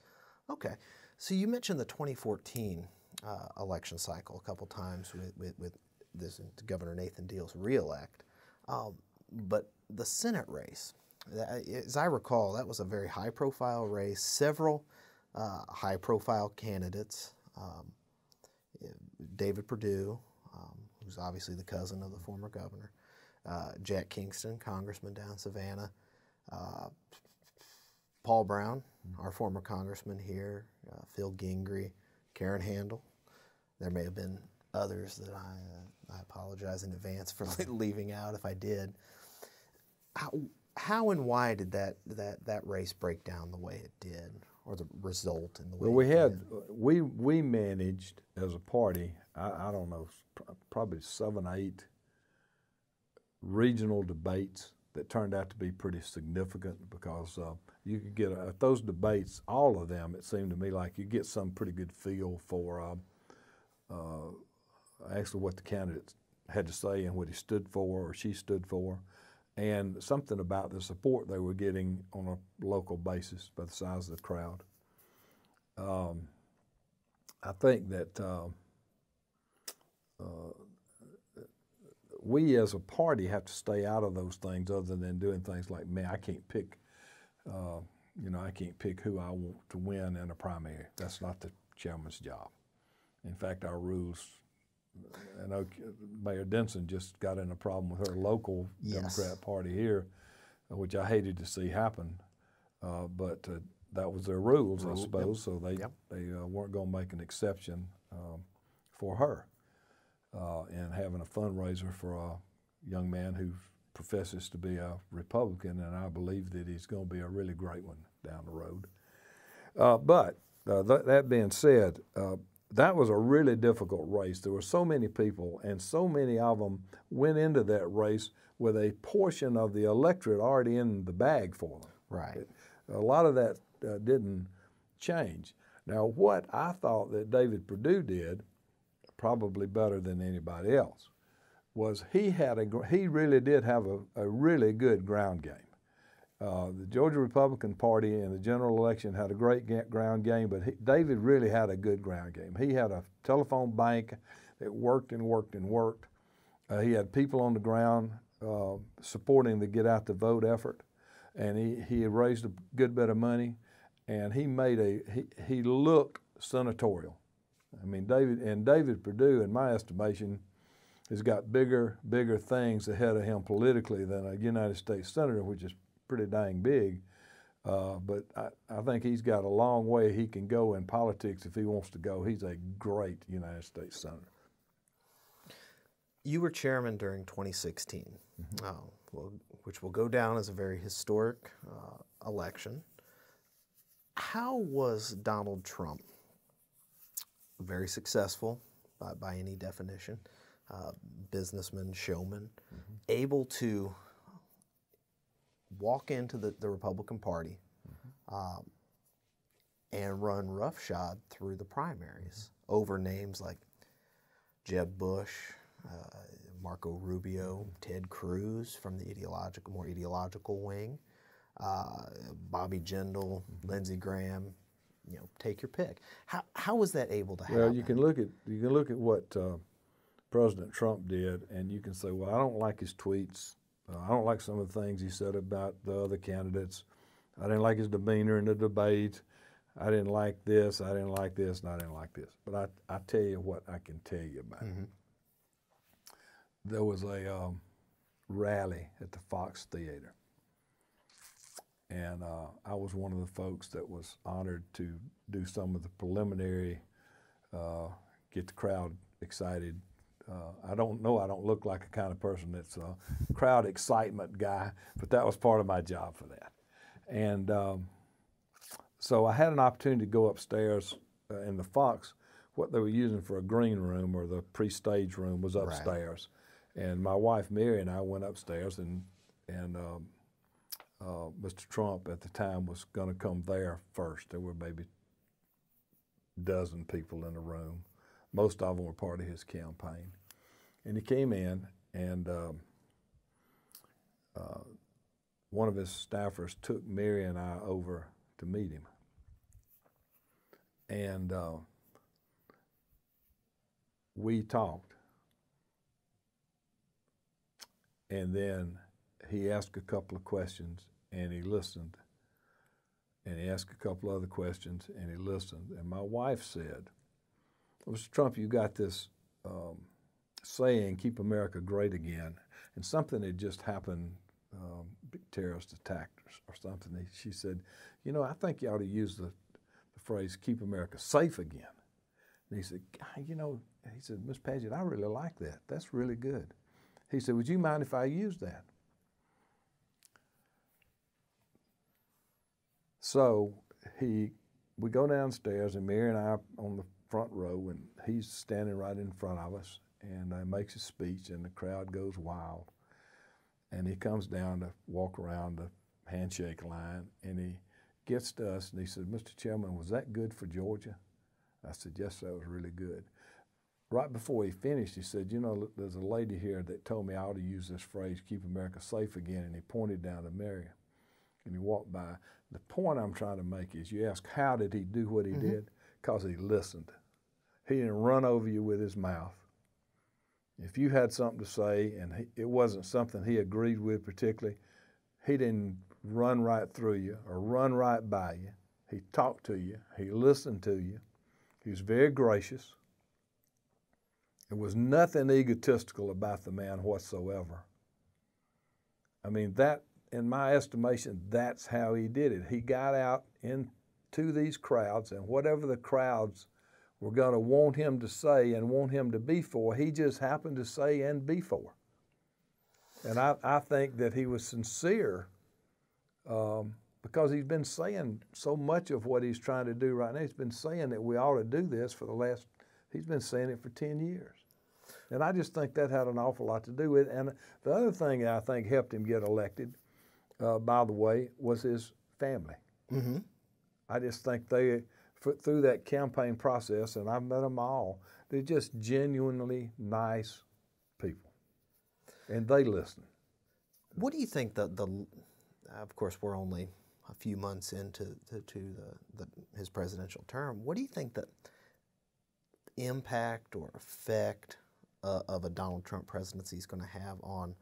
Okay, so you mentioned the 2014 uh, election cycle a couple times with, with, with this Governor Nathan Deal's reelect, um, but the Senate race, as I recall, that was a very high-profile race. Several uh, high-profile candidates. Um, David Perdue, um, who's obviously the cousin of the former governor, uh, Jack Kingston, congressman down Savannah, uh, Paul Broun, our former congressman here, uh, Phil Gingrey, Karen Handel. There may have been others that I, uh, I apologize in advance for (laughs) leaving out if I did. How, how and why did that, that, that race break down the way it did, or the result in the way?
Well, we had we we managed as a party. I, I don't know, probably seven, eight regional debates that turned out to be pretty significant because uh, you could get uh, those debates, all of them. It seemed to me like you get some pretty good feel for uh, uh, actually what the candidate had to say and what he stood for or she stood for, and something about the support they were getting on a local basis by the size of the crowd. Um, I think that. Uh, uh, we as a party have to stay out of those things other than doing things like, man, I can't pick, uh, you know, I can't pick who I want to win in a primary. That's not the chairman's job. In fact, our rules, I know Mayor Denson just got in a problem with her local yes. Democrat Party here, which I hated to see happen. Uh, but uh, that was their rules, Rule, I suppose. Yep. So they yep. they uh, weren't going to make an exception um, for her uh, and having a fundraiser for a young man who professes to be a Republican, and I believe that he's going to be a really great one down the road. Uh, but uh, th- that being said, uh, that was a really difficult race. There were so many people, and so many of them went into that race with a portion of the electorate already in the bag for them.
Right. It,
a lot of that uh, didn't change. Now, what I thought that David Perdue did probably better than anybody else, was he had a he really did have a, a really good ground game. Uh, the Georgia Republican Party in the general election had a great ground game, but he, David really had a good ground game. He had a telephone bank that worked and worked and worked. Uh, he had people on the ground uh, supporting the get out the vote effort, and he, he raised a good bit of money, and he made a he, he looked senatorial. I mean, David and David Perdue, in my estimation, has got bigger, bigger things ahead of him politically than a United States senator, which is pretty dang big. Uh, but I, I, think he's got a long way he can go in politics if he wants to go. He's a great United States senator.
You were chairman during 2016, mm-hmm. uh, well, which will go down as a very historic uh, election. How was Donald Trump very successful by, by any definition, uh, businessman, showman, mm-hmm. able to walk into the, the Republican Party mm-hmm. um, and run roughshod through the primaries mm-hmm. over names like Jeb Bush, uh, Marco Rubio. Ted Cruz from the ideological, more ideological wing, uh, Bobby Jindal. Lindsey Graham, you know, take your pick. How how was that able to happen?
Well, you can look at you can look at what uh, President Trump did, and you can say, well, I don't like his tweets. Uh, I don't like some of the things he said about the other candidates. I didn't like his demeanor in the debate. I didn't like this, I didn't like this, and I didn't like this. But I, I tell you what I can tell you about it. There was a um, rally at the Fox Theater. And uh, I was one of the folks that was honored to do some of the preliminary, uh, get the crowd excited. Uh, I don't know, I don't look like a kind of person that's a crowd excitement guy, but that was part of my job for that. And um, so I had an opportunity to go upstairs uh, in the Fox. What they were using for a green room or the pre-stage room was upstairs, and my wife Mary and I went upstairs, and and um, uh, Mr. Trump at the time was going to come there first. There were maybe a dozen people in the room. Most of them were part of his campaign, and he came in, and um, uh, one of his staffers took Mary and I over to meet him and uh, we talked. And then he asked a couple of questions and he listened. And he asked a couple other questions and he listened. And my wife said, Mr. Trump, you got this um, saying, keep America great again. And something had just happened, um, terrorist attack or something. She said, you know, I think you ought to use the phrase, keep America safe again. And he said, you know, he said, Miss Padgett, I really like that. That's really good. He said, would you mind if I use that? So he, we go downstairs, and Mary and I on the front row, and he's standing right in front of us, and uh, makes a speech, and the crowd goes wild. And he comes down to walk around the handshake line, and he gets to us and he said, Mr. Chairman, was that good for Georgia? I said, Yes, that was really good. Right before he finished, he said, You know, there's a lady here that told me I ought to use this phrase, keep America safe again. And he pointed down to Mary and he walked by. The point I'm trying to make is you ask, How did he do what he mm-hmm. did? Because he listened. He didn't run over you with his mouth. If you had something to say and he, it wasn't something he agreed with particularly, he didn't run right through you or run right by you. He talked to you, he listened to you, he was very gracious. There was nothing egotistical about the man whatsoever. I mean, that, in my estimation, that's how he did it. He got out into these crowds, and whatever the crowds were going to want him to say and want him to be for, he just happened to say and be for. And I, I think that he was sincere um, because he's been saying so much of what he's trying to do right now. He's been saying that we ought to do this for the last, he's been saying it for 10 years. And I just think that had an awful lot to do with it. And the other thing that I think helped him get elected, uh, by the way, was his family. Mm-hmm. I just think they, through that campaign process, and I've met them all, they're just genuinely nice people. And they listen.
What do you think the, the of course, we're only a few months into to, to the, the, his presidential term. What do you think the impact or effect uh, of a Donald Trump presidency is going to have on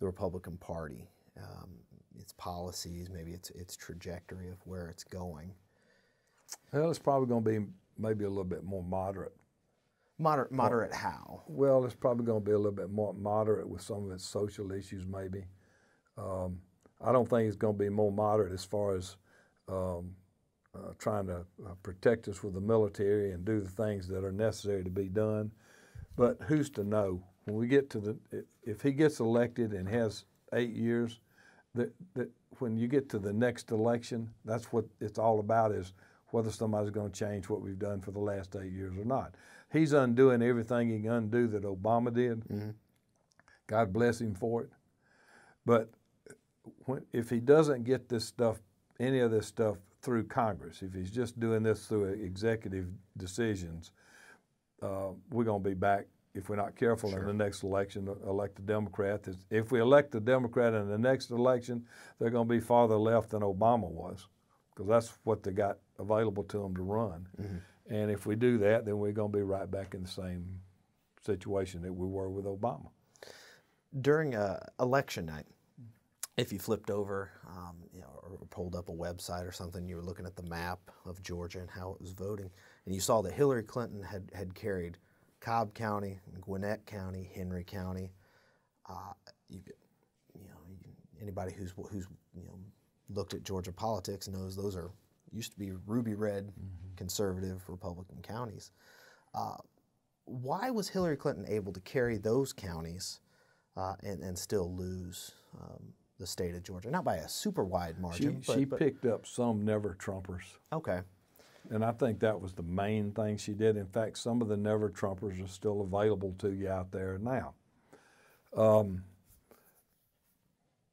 the Republican Party, um, its policies, maybe its its trajectory of where it's going?
Well, it's probably going to be maybe a little bit more moderate.
Moderate, moderate how?
Well, it's probably going to be a little bit more moderate with some of its social issues, maybe. Um, I don't think it's going to be more moderate as far as um, uh, trying to uh, protect us with the military and do the things that are necessary to be done. But who's to know? When we get to the, if he gets elected and has eight years, that, that when you get to the next election, that's what it's all about is whether somebody's going to change what we've done for the last eight years or not. He's undoing everything he can undo that Obama did. Mm-hmm. God bless him for it. But when, if he doesn't get this stuff, any of this stuff through Congress, if he's just doing this through executive decisions, uh, we're going to be back if we're not careful sure. in the next election, elect a Democrat. If we elect a Democrat in the next election, they're going to be farther left than Obama was, because that's what they got available to them to run. Mm-hmm. And if we do that, then we're going to be right back in the same situation that we were with Obama.
During uh, election night, if you flipped over, um, you know, pulled up a website or something, you were looking at the map of Georgia and how it was voting, and you saw that Hillary Clinton had, had carried Cobb County, Gwinnett County, Henry County. Uh, you, you know, you, anybody who's who's you know looked at Georgia politics knows those are used to be ruby red mm-hmm. conservative Republican counties. Uh, why was Hillary Clinton able to carry those counties uh, and, and still lose um, the state of Georgia? Not by a super wide margin.
She, but, she but, picked up some never Trumpers.
Okay.
And I think that was the main thing she did. In fact, some of the never Trumpers are still available to you out there now. Um,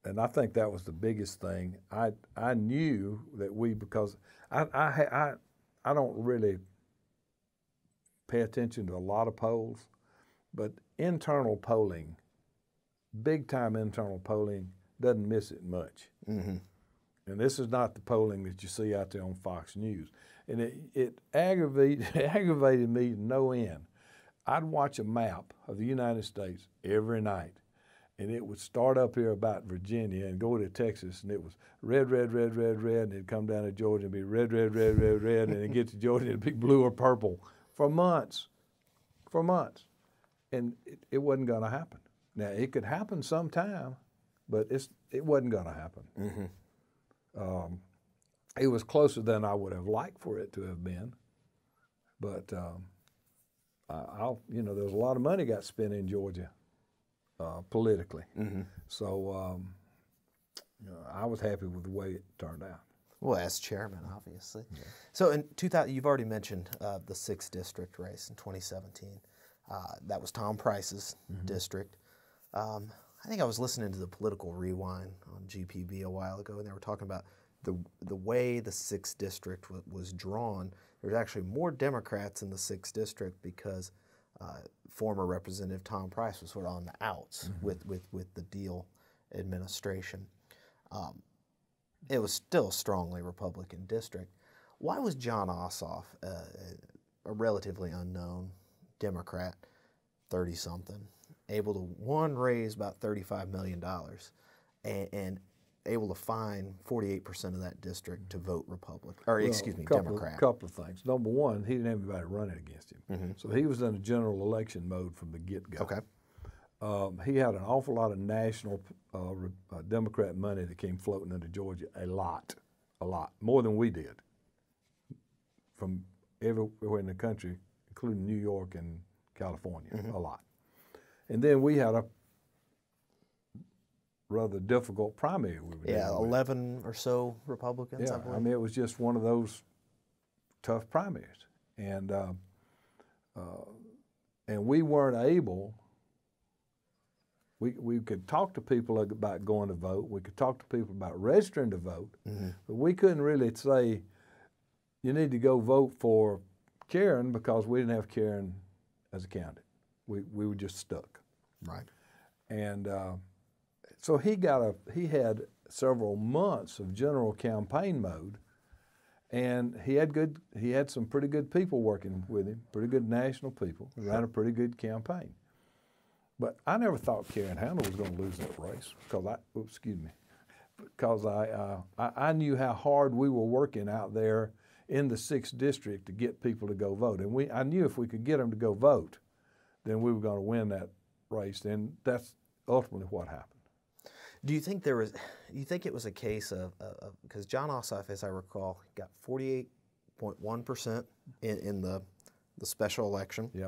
and I think that was the biggest thing. I I knew that we because I I I, I don't really pay attention to a lot of polls, but internal polling, big time internal polling, doesn't miss it much. Mm-hmm. And this is not the polling that you see out there on Fox News. And it, it aggravated, (laughs) aggravated me no end. I'd watch a map of the United States every night and it would start up here about Virginia and go to Texas, and it was red, red, red, red, red, and it'd come down to Georgia and be red, red, red, red, red, and it'd get to Georgia and it'd be blue or purple for months, for months, and it, it wasn't going to happen. Now it could happen sometime, but it's it wasn't going to happen. Mm-hmm. Um, it was closer than I would have liked for it to have been, but um, I, will you know, there's a lot of money got spent in Georgia uh, politically. Mm-hmm. So um, you know, I was happy with the way it turned out.
Well, as chairman, obviously. Yeah. So in 2000, you've already mentioned uh, the sixth district race in 2017. Uh, that was Tom Price's mm-hmm. district. Um, I think I was listening to the Political Rewind on GPB a while ago, and they were talking about the the way the sixth district w- was drawn. There's actually more Democrats in the sixth district because uh, former Representative Tom Price was sort of on the outs mm-hmm. with, with, with the Deal administration. Um, it was still a strongly Republican district. Why was Jon Ossoff, uh, a relatively unknown Democrat, 30 something, able to one raise about $35 million and, and able to find 48% of that district to vote Republican, or well, excuse me,
couple,
Democrat.
A couple of things. Number one, he didn't have anybody running against him. Mm-hmm. So he was in a general election mode from the get go.
Okay.
Um, he had an awful lot of national uh, uh, Democrat money that came floating into Georgia, a lot, a lot, more than we did from everywhere in the country, including New York and California, mm-hmm. a lot. And then we had a rather difficult primary. We were
yeah, eleven or so Republicans.
Yeah, I, I, mean it was just one of those tough primaries, and uh, uh, and we weren't able. We, we could talk to people about going to vote. We could talk to people about registering to vote, mm-hmm. but we couldn't really say, you need to go vote for Karen because we didn't have Karen as a candidate. We, we were just stuck.
Right.
And uh, so he got a he had several months of general campaign mode, and he had good he had some pretty good people working with him, pretty good national people. He ran a pretty good campaign. But I never thought Karen Handel was going to lose that race because I oops, excuse me because I, uh, I, I knew how hard we were working out there in the sixth district to get people to go vote, and we I knew if we could get them to go vote, then we were going to win that race, and that's ultimately what happened.
Do you think there was? (sighs) You think it was a case of because Jon Ossoff, as I recall, got forty eight point one percent in the the special election.
Yeah.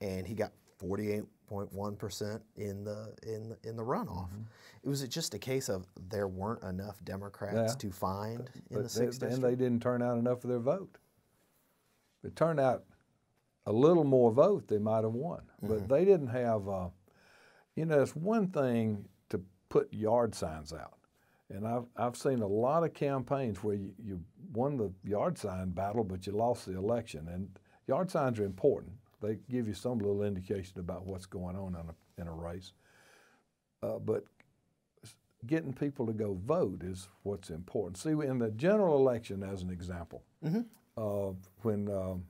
And he got forty eight point one percent in the in the, in the runoff. Mm-hmm. It was just a case of there weren't enough Democrats yeah. to find in the sixth
district, and they didn't turn out enough of their vote. If it turned out a little more vote, they might have won. Mm-hmm. But they didn't have. Uh, you know, it's one thing put yard signs out. And I've, I've seen a lot of campaigns where you, you won the yard sign battle, but you lost the election. And yard signs are important. They give you some little indication about what's going on in a, in a race. Uh, but getting people to go vote is what's important. See, in the general election, as an example, mm-hmm. uh, when um,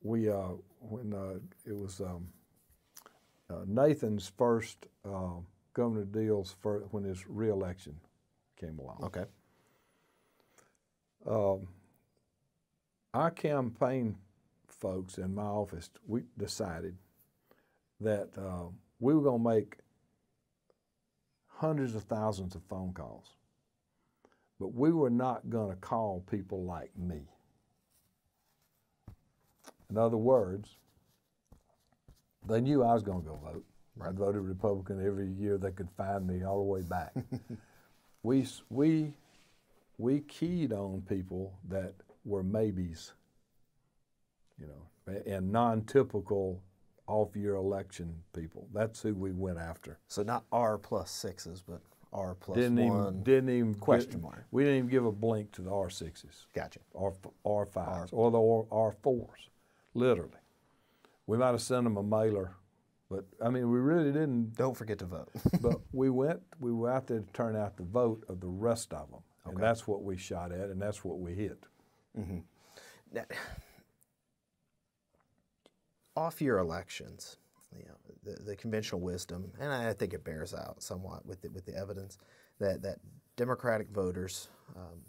we uh, when uh, it was um, uh, Nathan's first uh, Governor Deal's for when his reelection came along.
Okay.
Um, our campaign folks in my office, we decided that uh, we were going to make hundreds of thousands of phone calls, but we were not going to call people like me. In other words, they knew I was going to go vote. I voted Republican every year they could find me all the way back. (laughs) we, we, we keyed on people that were maybes, you know, and non-typical off-year election people. That's who we went after.
So not R plus sixes, but R plus
Didn't
one.
even didn't even
question
get-
mark.
We didn't even give a blink to the R sixes.
Gotcha.
R R fives or the R fours, literally. We might have sent them a mailer, but I mean, we really didn't.
Don't forget to vote. (laughs)
but we went, we were out there to turn out the vote of the rest of them, and that's what we shot at, and that's what we hit.
Now, off-year elections, you know, the, the conventional wisdom, and I think it bears out somewhat with the, with the evidence that that Democratic voters um,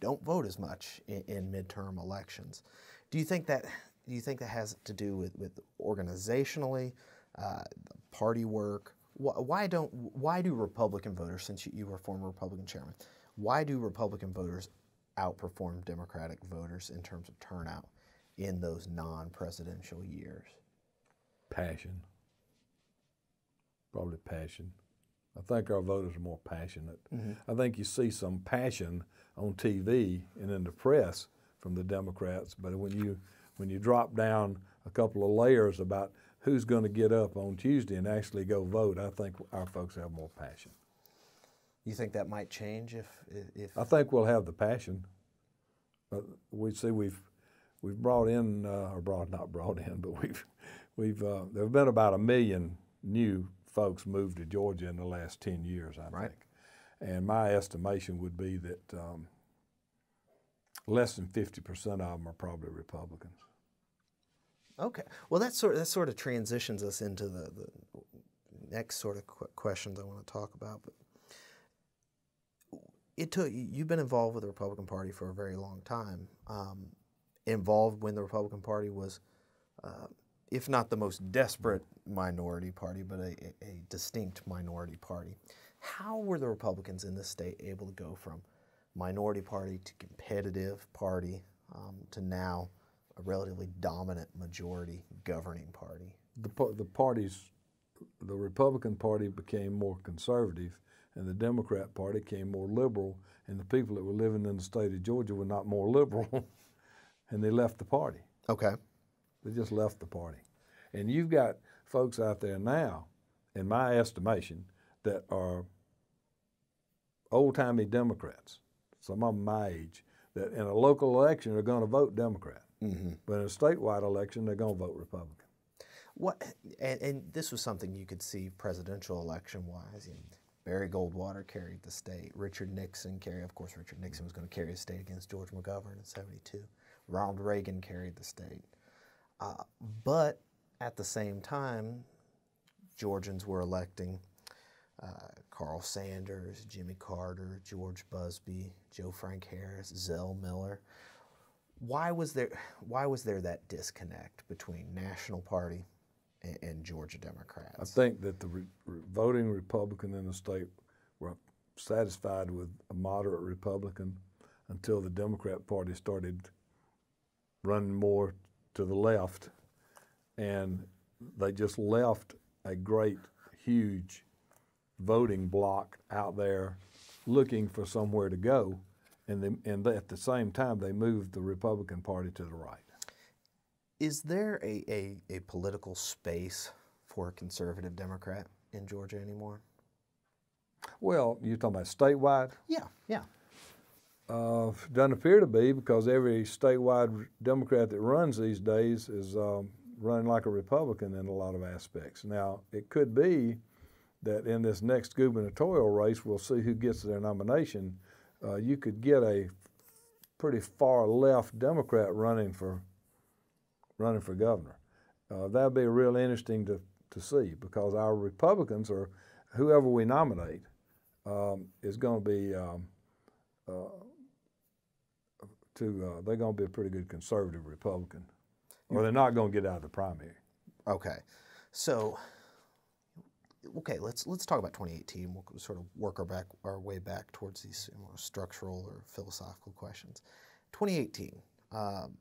don't vote as much in, in midterm elections. Do you think that do you think that has to do with, with organizationally, uh, party work? Why, why don't why do Republican voters, since you, were former Republican chairman, why do Republican voters outperform Democratic voters in terms of turnout in those non-presidential years?
Passion, probably passion. I think our voters are more passionate. I think you see some passion on TV and in the press from the Democrats, but when you when you drop down a couple of layers about who's going to get up on Tuesday and actually go vote, I think our folks have more passion.
You think that might change if if
I think we'll have the passion. But we see we've we've brought in uh, or brought not brought in, (laughs) but we've we've uh, there have been about a million new folks moved to Georgia in the last ten years, I
Right.
think. And my estimation would be that um, less than fifty percent of them are probably Republicans.
Okay. Well, that sort that sort of transitions us into the, the next sort of qu- questions I want to talk about. But it took you've been involved with the Republican Party for a very long time. Um, involved when the Republican Party was, uh, if not the most desperate minority party, but a, a, a distinct minority party. How were the Republicans in this state able to go from minority party to competitive party um, to now a relatively dominant majority governing party?
the the parties, the Republican Party became more conservative, and the Democrat Party became more liberal, and the people that were living in the state of Georgia were not more (laughs) liberal, and they left the party.
Okay.
They just left the party, and you've got folks out there now, in my estimation, that are old timey Democrats, some of them my age, that in a local election are going to vote Democrat, but in a statewide election they're going to vote Republican.
What and, and this was something you could see presidential election wise. Barry Goldwater carried the state. Richard Nixon carried, of course, Richard Nixon was going to carry the state against George McGovern in '72. Ronald Reagan carried the state, uh, but at the same time, Georgians were electing uh, Carl Sanders, Jimmy Carter, George Busbee, Joe Frank Harris, Zell Miller. Why was there? Why was there that disconnect between National Party and, and Georgia Democrats?
I think that the re- voting Republican in the state were satisfied with a moderate Republican until the Democrat Party started running more to the left, and they just left a great, huge voting block out there looking for somewhere to go, and they, and they, at the same time they moved the Republican Party to the right.
Is there a, a, a political space for a conservative Democrat in Georgia anymore?
Well, you're talking about statewide.
Yeah, yeah.
Uh, doesn't appear to be because every statewide Democrat that runs these days is um, running like a Republican in a lot of aspects. Now, it could be that in this next gubernatorial race, we'll see who gets their nomination. Uh, you could get a pretty far left Democrat running for running for governor. Uh, that'd be real interesting to, to see because our Republicans or whoever we nominate um, is going to be um, uh, to uh, they're going to be a pretty good conservative Republican, or they're not going to get out of the primary.
Okay, so okay, let's let's talk about 2018. We'll sort of work our back our way back towards these you know, structural or philosophical questions. 2018, um,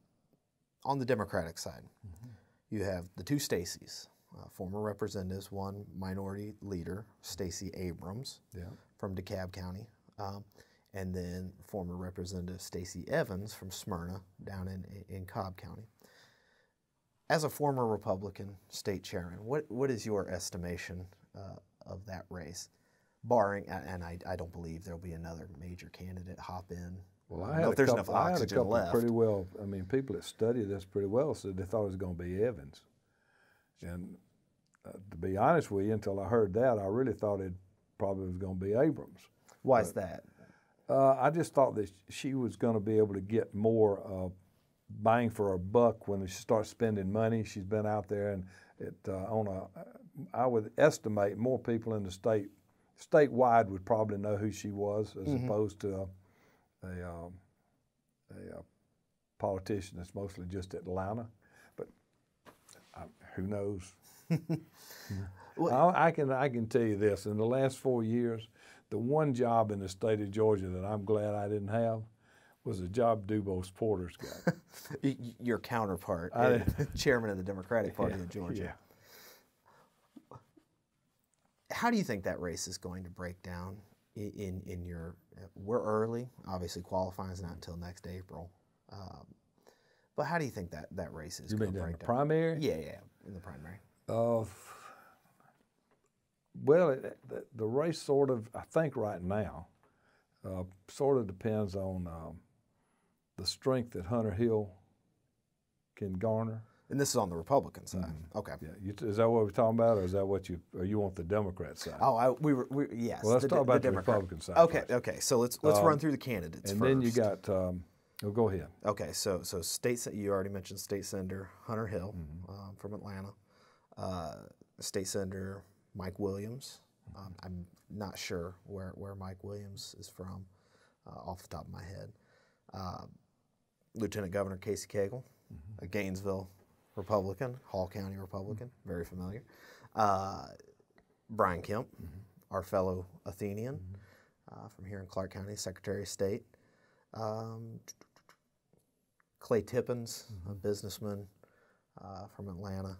on the Democratic side, mm-hmm. you have the two Stacys, uh, former representatives, one minority leader, Stacey Abrams
yeah.
from DeKalb County, um, and then former Representative Stacey Evans from Smyrna down in in Cobb County. As a former Republican state chairman, what, what is your estimation uh, of that race? Barring, and I, I don't believe there'll be another major candidate hop in.
Well, I had, a couple, I had a couple left. pretty well. I mean, people that study this pretty well said they thought it was going to be Evans. And uh, to be honest with you, until I heard that, I really thought it probably was going to be Abrams.
Why is that?
Uh, I just thought that she was going to be able to get more uh, bang for her buck when she starts spending money. She's been out there and it uh, on a. I would estimate more people in the state, statewide, would probably know who she was as mm-hmm. opposed to a, a, um, a, a, politician that's mostly just Atlanta. But I, who knows? (laughs) well, I, I can I can tell you this: in the last four years, the one job in the state of Georgia that I'm glad I didn't have was a job DuBose Porter's got. (laughs)
Your counterpart, I, (laughs) chairman of the Democratic Party
yeah,
of Georgia.
Yeah.
How do you think that race is going to break down in in your? We're early. Obviously, qualifying is not until next April. Um, but how do you think that that race is going to
break
down?
primary?
Yeah, yeah, in the primary.
Uh, well, it, the, the, race sort of, I think right now, uh, sort of depends on um, the strength that Hunter Hill can garner.
And this is on the Republican side. Mm-hmm. Okay.
Yeah. You, is that what we're talking about, or is that what you, or you want the Democrat side?
Oh, I, we were, we, yes.
Well, let's
the,
talk about
the,
the Republican side.
Okay.
First.
Okay. So let's let's um, run through the candidates.
And
first.
then you got. Um, oh, go ahead.
Okay. So so state you already mentioned State Senator Hunter Hill mm-hmm. um, from Atlanta, uh, State Senator Mike Williams. Um, I'm not sure where where Mike Williams is from, uh, off the top of my head. Uh, Lieutenant Governor Casey Cagle, mm-hmm. a Gainesville Republican, Hall County Republican, mm-hmm. very familiar. Uh, Brian Kemp, mm-hmm. our fellow Athenian mm-hmm. uh, from here in Clarke County, Secretary of State. Um, Clay Tippins, a mm-hmm. businessman uh, from Atlanta.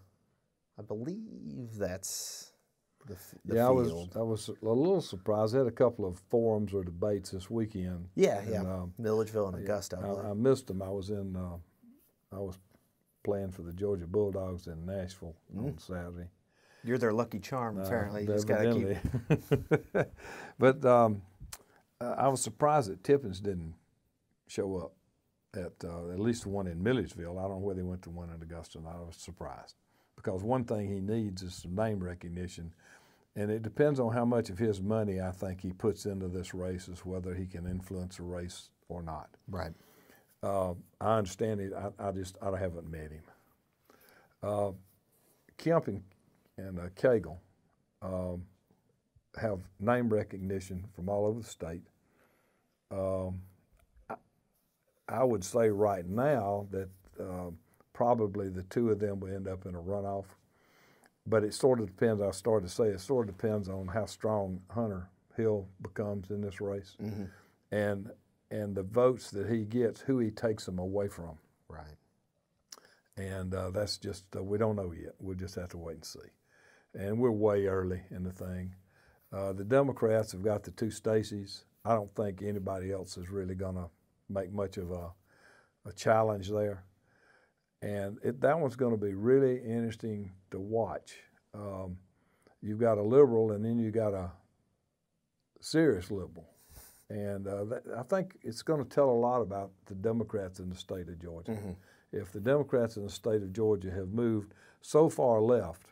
I believe that's the, the
yeah,
field.
I was I was a little surprised. I had a couple of forums or debates this weekend.
Yeah, and, yeah, um, Milledgeville and Augusta.
I, I, missed them. I was in. Uh, I was playing for the Georgia Bulldogs in Nashville mm. on Saturday.
You're their lucky charm, uh, apparently. Uh, you just got to
keep. (laughs) but um, I was surprised that Tippins didn't show up at uh, at least the one in Milledgeville. I don't know whether he went to one in Augusta. I was surprised because one thing he needs is some name recognition and it depends on how much of his money I think he puts into this race as whether he can influence a race or not.
Right.
Uh, I understand it. I, I, just I haven't met him. Uh, Kemp and, and uh, Cagle um, have name recognition from all over the state. Um, I, I, would say right now that uh, probably the two of them will end up in a runoff but it sort of depends. I started to say it sort of depends on how strong Hunter Hill becomes in this race, mm-hmm. and and the votes that he gets, who he takes them away from.
Right.
And uh, that's just uh, we don't know yet. We'll just have to wait and see. And we're way early in the thing. Uh, the Democrats have got the two Stacys. I don't think anybody else is really going to make much of a, a challenge there and it, that one's going to be really interesting to watch. Um, you've got a liberal, and then you've got a serious liberal, and uh, that, I think it's going to tell a lot about the Democrats in the state of Georgia. Mm-hmm. If the Democrats in the state of Georgia have moved so far left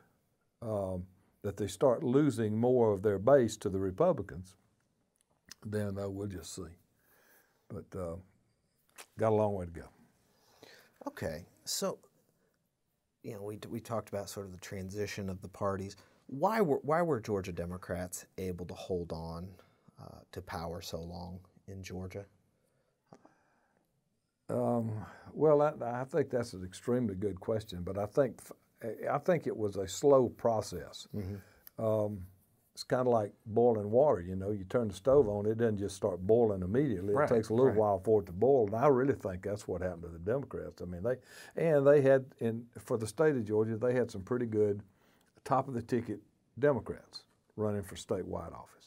um, that they start losing more of their base to the Republicans, then uh, we'll just see. But uh, got a long way to go.
Okay. So, you know, we, we talked about sort of the transition of the parties. Why were, why were Georgia Democrats able to hold on uh, to power so long in Georgia?
Um, well, I, I, think that's an extremely good question, but I think I think it was a slow process. Mm-hmm. Um, it's kind of like boiling water. You know, you turn the stove on, it doesn't just start boiling immediately. Right, it takes a little right. while for it to boil, and I really think that's what happened to the Democrats. I mean, they and they had in for the state of Georgia, they had some pretty good top of the ticket Democrats running for statewide office,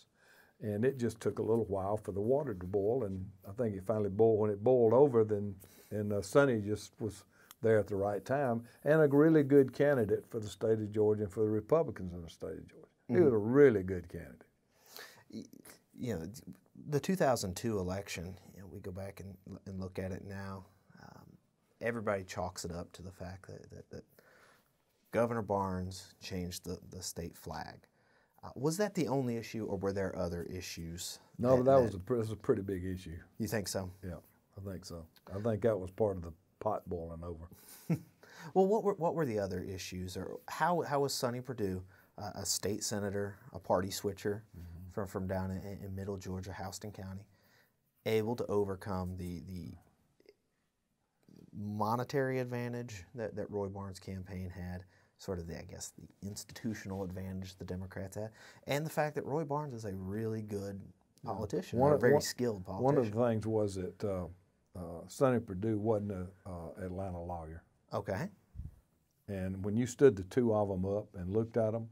and it just took a little while for the water to boil, and I think it finally boiled. When it boiled over, then and uh, Sonny just was there at the right time, and a really good candidate for the state of Georgia and for the Republicans in the state of Georgia. Mm-hmm. He was a really good candidate.
You know, the 2002 election, you know, we go back and, and look at it now, um, everybody chalks it up to the fact that, that, that Governor Barnes changed the, the state flag. Uh, was that the only issue, or were there other issues?
No, that, that, was, a, that was a pretty big issue.
You think so?
Yeah, I think so. I think that was part of the pot boiling over. (laughs)
well, what were what were the other issues, or how how was Sonny Perdue, uh, a state senator, a party switcher mm-hmm. from from down in, in, Middle Georgia, Houston County, able to overcome the the monetary advantage that, that Roy Barnes' campaign had, sort of the, I guess, the institutional advantage the Democrats had, and the fact that Roy Barnes is a really good politician, one, a very one, skilled politician.
One of the things was that uh, uh, Sonny Perdue wasn't an uh, Atlanta lawyer.
Okay.
And when you stood the two of them up and looked at them,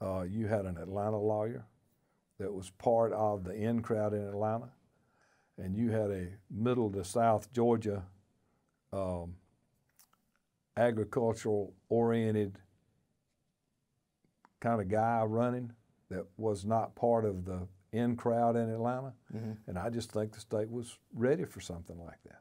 uh, you had an Atlanta lawyer that was part of the in crowd in Atlanta, and you had a middle to South Georgia um, agricultural oriented kind of guy running that was not part of the in crowd in Atlanta. Mm-hmm. And I just think the state was ready for something like that.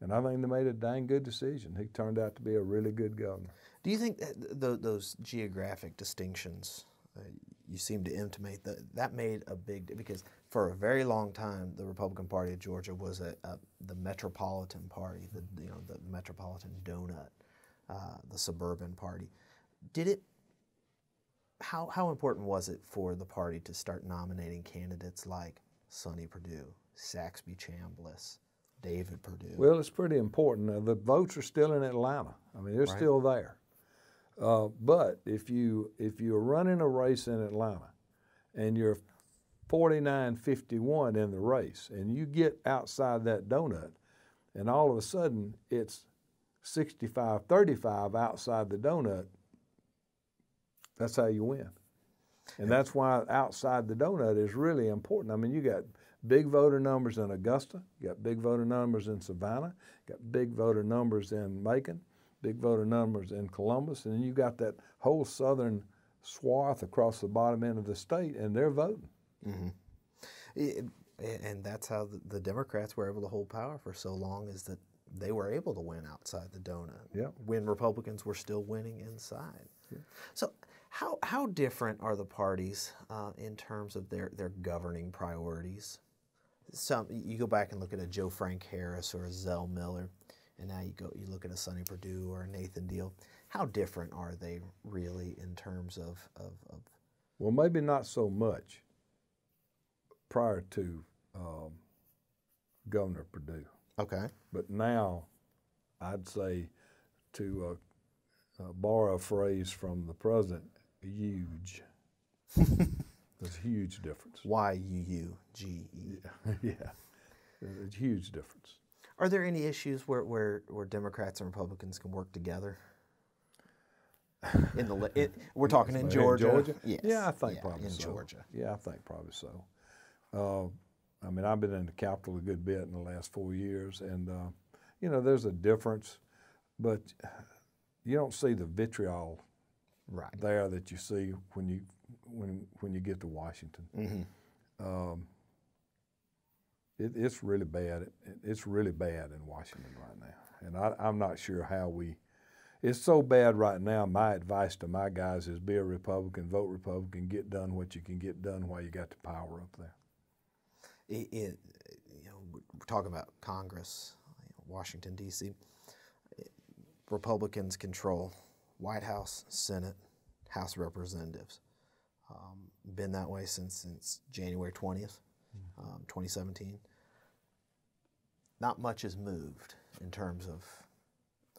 And I think they made a dang good decision. He turned out to be a really good governor.
Do you think th- those geographic distinctions uh, you seem to intimate that that made a big because for a very long time the Republican Party of Georgia was a, a the metropolitan party, the you know the metropolitan donut, uh, the suburban party. Did it how, how important was it for the party to start nominating candidates like Sonny Perdue, Saxby Chambliss, David Perdue?
Well, it's pretty important. The votes are still in Atlanta. I mean, they're right. still there. Uh, but if you if you're running a race in Atlanta and you're 49-51 in the race and you get outside that donut and all of a sudden it's 65-35 outside the donut, that's how you win. And that's why outside the donut is really important. I mean, you got big voter numbers in Augusta, you got big voter numbers in Savannah, you got big voter numbers in Macon, big voter numbers in Columbus, and then you got that whole southern swath across the bottom end of the state, and they're voting. Mm-hmm.
It, and that's how the, the Democrats were able to hold power for so long is that they were able to win outside the donut
yeah.
when Republicans were still winning inside. Yeah. So how, how different are the parties uh, in terms of their, their governing priorities? Some you go back and look at a Joe Frank Harris or a Zell Miller, and now you go you look at a Sonny Perdue or a Nathan Deal. How different are they really in terms of, of, of
well, maybe not so much prior to um, Governor Perdue.
Okay.
But now, I'd say to uh, uh, borrow a phrase from the president, huge. (laughs) There's a huge difference.
Y U U G E.
Yeah, (laughs) yeah. There's a huge difference.
Are there any issues where, where, where Democrats and Republicans can work together? In the it, we're talking in (laughs) Georgia.
In Georgia?
Yes.
Yeah, I think yeah, probably
in
so.
Georgia.
Yeah, I think probably so. Uh, I mean, I've been in the capital a good bit in the last four years, and uh, you know, there's a difference, but you don't see the vitriol
right.
there that you see when you when when you get to Washington. Mm-hmm. Um, it, it's really bad. It, it's really bad in Washington right now, and I, I'm not sure how we. It's so bad right now. My advice to my guys is be a Republican, vote Republican, get done what you can get done while you got the power up there.
It, it you know, we're talking about Congress, Washington D.C. Republicans control White House, Senate, House of Representatives. Um, been that way since since January 20th, mm-hmm. um, 2017. Not much has moved in terms of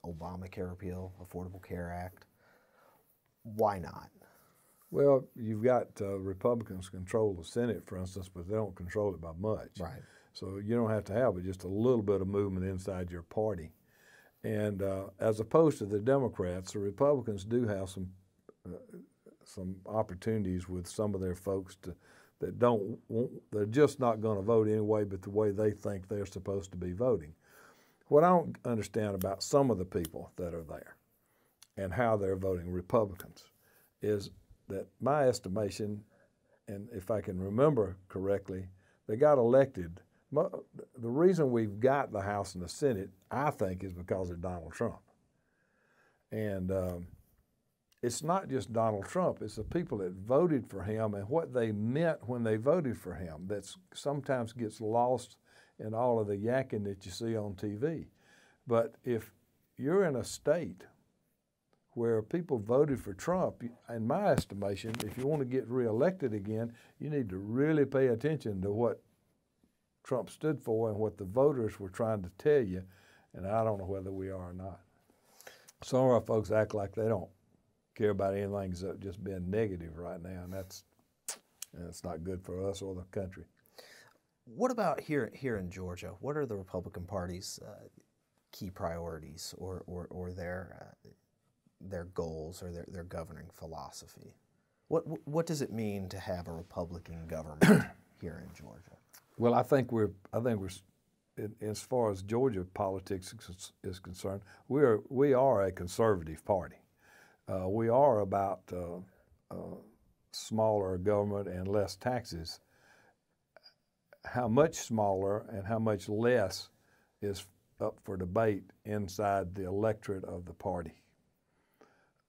Obamacare repeal, Affordable Care Act. Why not?
Well, you've got uh, Republicans control the Senate, for instance, but they don't control it by much.
Right.
So you don't have to have just a little bit of movement inside your party. And uh, as opposed to the Democrats, the Republicans do have some uh, some opportunities with some of their folks to, that don't they're just not going to vote anyway, but the way they think they're supposed to be voting. What I don't understand about some of the people that are there and how they're voting Republicans is that my estimation, and if I can remember correctly, they got elected. The reason we've got the House and the Senate, I think, is because of Donald Trump. And um, it's not just Donald Trump, it's the people that voted for him and what they meant when they voted for him that sometimes gets lost in all of the yakking that you see on TV. But if you're in a state where people voted for Trump, in my estimation, if you want to get reelected again, you need to really pay attention to what Trump stood for and what the voters were trying to tell you. And I don't know whether we are or not. Some of our folks act like they don't care about anything except just being negative right now, and that's that's not good for us or the country.
What about here here in Georgia? What are the Republican Party's uh, key priorities or or, or their uh, their goals or their, their governing philosophy? What what does it mean to have a Republican government (clears throat) here in Georgia?
Well, I think we're I think we're as far as Georgia politics is concerned, we are we are a conservative party. Uh, we are about uh, uh, smaller government and less taxes. How much smaller and how much less is up for debate inside the electorate of the party.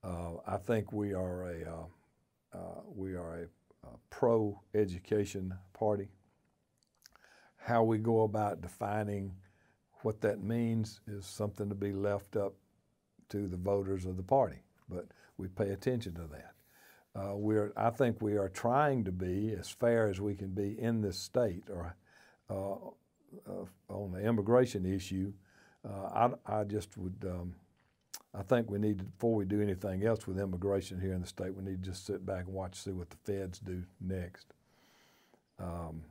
Uh, I think we are a uh, uh, we are a, a pro-education party. How we go about defining what that means is something to be left up to the voters of the party, but we pay attention to that. Uh, we're, I think we are trying to be as fair as we can be in this state, or uh, uh, on the immigration issue, uh, I, I, just would, um, I think we need to, before we do anything else with immigration here in the state, we need to just sit back and watch, see what the feds do next. Um,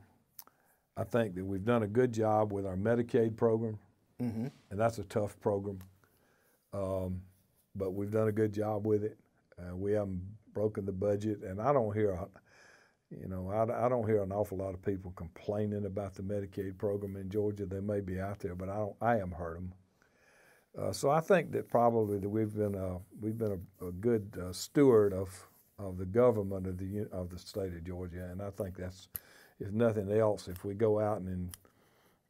I think that we've done a good job with our Medicaid program, mm-hmm. and that's a tough program. Um, but we've done a good job with it. Uh, we haven't broken the budget, and I don't hear you know, I, I, don't hear an awful lot of people complaining about the Medicaid program in Georgia. They may be out there, but I don't. I haven't heard them. Uh, so I think that probably that we've been a, we've been a, a good uh, steward of of the government of the of the state of Georgia, and I think that's if nothing else, if we go out and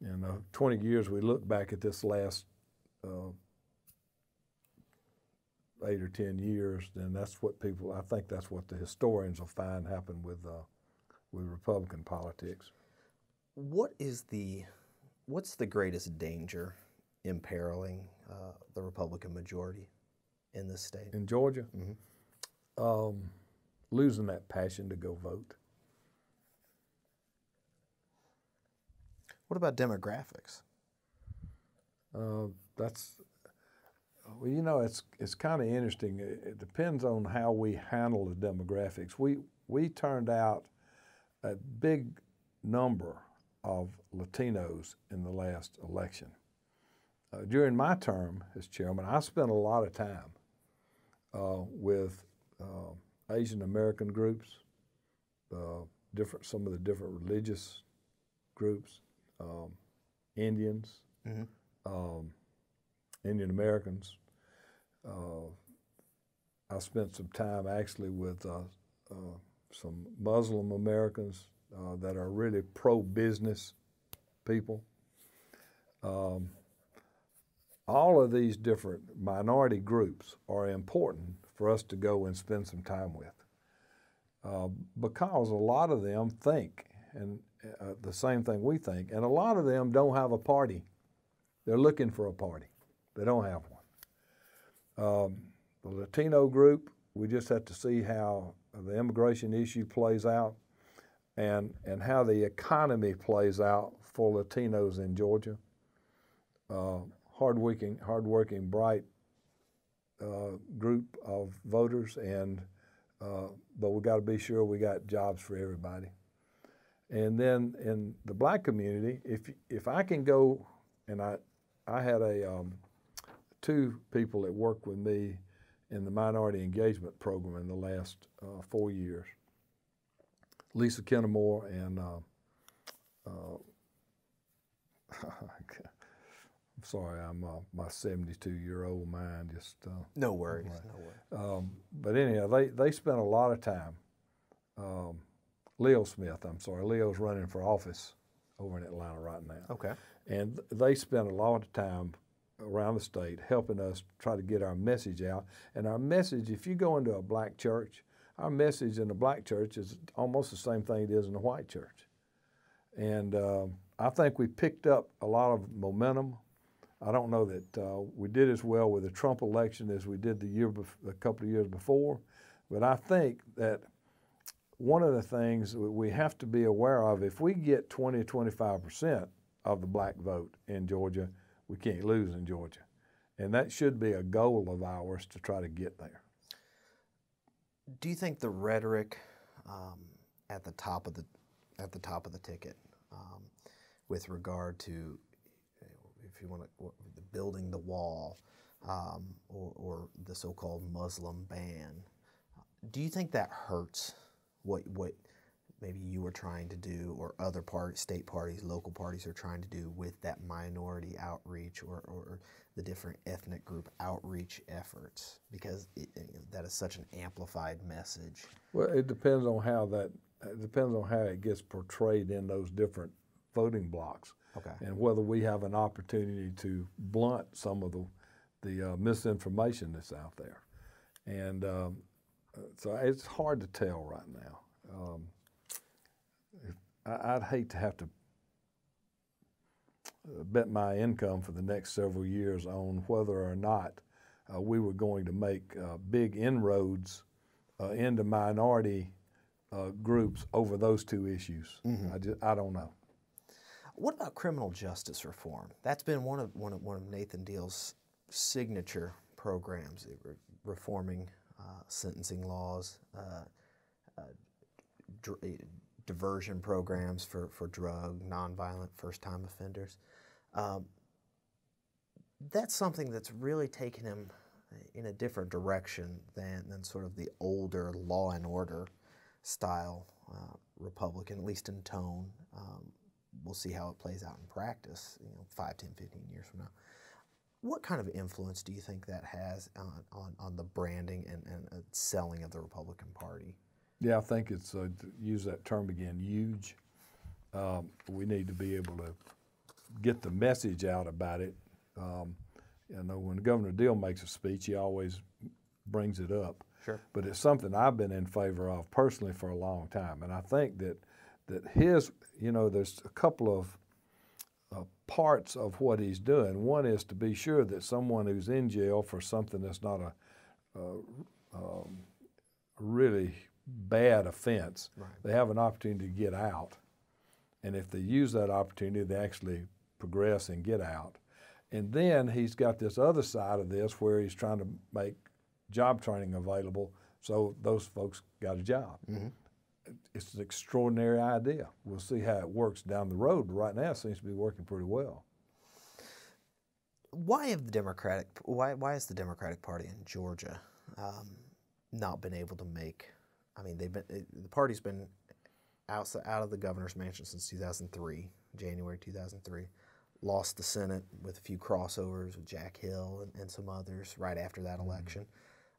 in in uh, 20 years we look back at this last uh, eight or ten years, then that's what people. I think that's what the historians will find happened with uh, with Republican politics.
What is the what's the greatest danger imperiling uh, the Republican majority in this state?
In Georgia, mm-hmm. um, losing that passion to go vote.
What about demographics?
Uh, that's well, you know, it's it's kind of interesting. It, it, depends on how we handle the demographics. We we turned out a big number of Latinos in the last election. Uh, during my term as chairman, I spent a lot of time uh, with uh, Asian American groups, uh, different some of the different religious groups, um, Indians. Mm-hmm. Um, Indian Americans. Uh, I spent some time actually with uh, uh, some Muslim Americans uh, that are really pro business people. Um, all of these different minority groups are important for us to go and spend some time with uh, because a lot of them think and uh, the same thing we think, and a lot of them don't have a party. They're looking for a party. They don't have one. Um, the Latino group, we just have to see how the immigration issue plays out and, and how the economy plays out for Latinos in Georgia. Uh, hardworking, hardworking, bright uh, group of voters, and uh, but we got to be sure we got jobs for everybody. And then in the black community, if if I can go, and I I had a um, two people that worked with me in the minority engagement program in the last uh, four years. Lisa Kennemore and uh, uh, (laughs) I'm sorry, I'm uh, my 72 year old mind just. Uh,
no worries, no
worries. Um, but anyhow, they they spent a lot of time. Um, Leo Smith, I'm sorry, Leo's running for office over in Atlanta right now.
Okay.
And they spent a lot of time around the state helping us try to get our message out. And our message, if you go into a black church, our message in the black church is almost the same thing it is in the white church. And uh, I think we picked up a lot of momentum. I don't know that uh, we did as well with the Trump election as we did the year a couple of years before, but I think that one of the things we have to be aware of, if we get 20 or 25 percent of the black vote in Georgia, we can't lose in Georgia. And that should be a goal of ours to try to get there.
Do you think the rhetoric um, at the top of the at the top of the ticket, um, with regard to, if you want to, building the wall, um, or, or, the so-called Muslim ban, do you think that hurts what what maybe you were trying to do or other part, state parties, local parties are trying to do with that minority outreach or, or the different ethnic group outreach efforts because it, that is such an amplified message.
Well, it depends on how that it depends on how it gets portrayed in those different voting blocks.
Okay.
And whether we have an opportunity to blunt some of the the uh, misinformation that's out there, and um, so it's hard to tell right now. Um, I'd hate to have to uh, bet my income for the next several years on whether or not uh, we were going to make uh, big inroads uh, into minority uh, groups over those two issues. Mm-hmm. I, just, I don't know.
What about criminal justice reform? That's been one of one of, one of Nathan Deal's signature programs, reforming uh, sentencing laws, dr- diversion programs for, for drug, nonviolent, first time offenders. Um, that's something that's really taken him in a different direction than, than sort of the older law and order style uh, Republican, at least in tone. Um, we'll see how it plays out in practice, you know, 5, 10, 15 years from now. What kind of influence do you think that has on, on, on the branding and, and uh, selling of the Republican Party?
Yeah, I think it's, uh, use that term again, huge. Um, we need to be able to get the message out about it. Um, you know, when Governor Deal makes a speech, he always brings it up.
Sure.
But it's something I've been in favor of personally for a long time, and I think that that his, you know, there's a couple of uh, parts of what he's doing. One is to be sure that someone who's in jail for something that's not a, a um, really bad offense,
right.
they have an opportunity to get out. And if they use that opportunity, they actually progress and get out. And then he's got this other side of this where he's trying to make job training available so those folks got a job.
Mm-hmm.
It's an extraordinary idea. We'll see how it works down the road, but right now it seems to be working pretty well.
Why have the Democratic why why has the Democratic Party in Georgia um, not been able to make I mean, they've been the party's been out out of the governor's mansion since 2003, January 2003. Lost the Senate with a few crossovers with Jack Hill and, and some others right after that mm-hmm. election.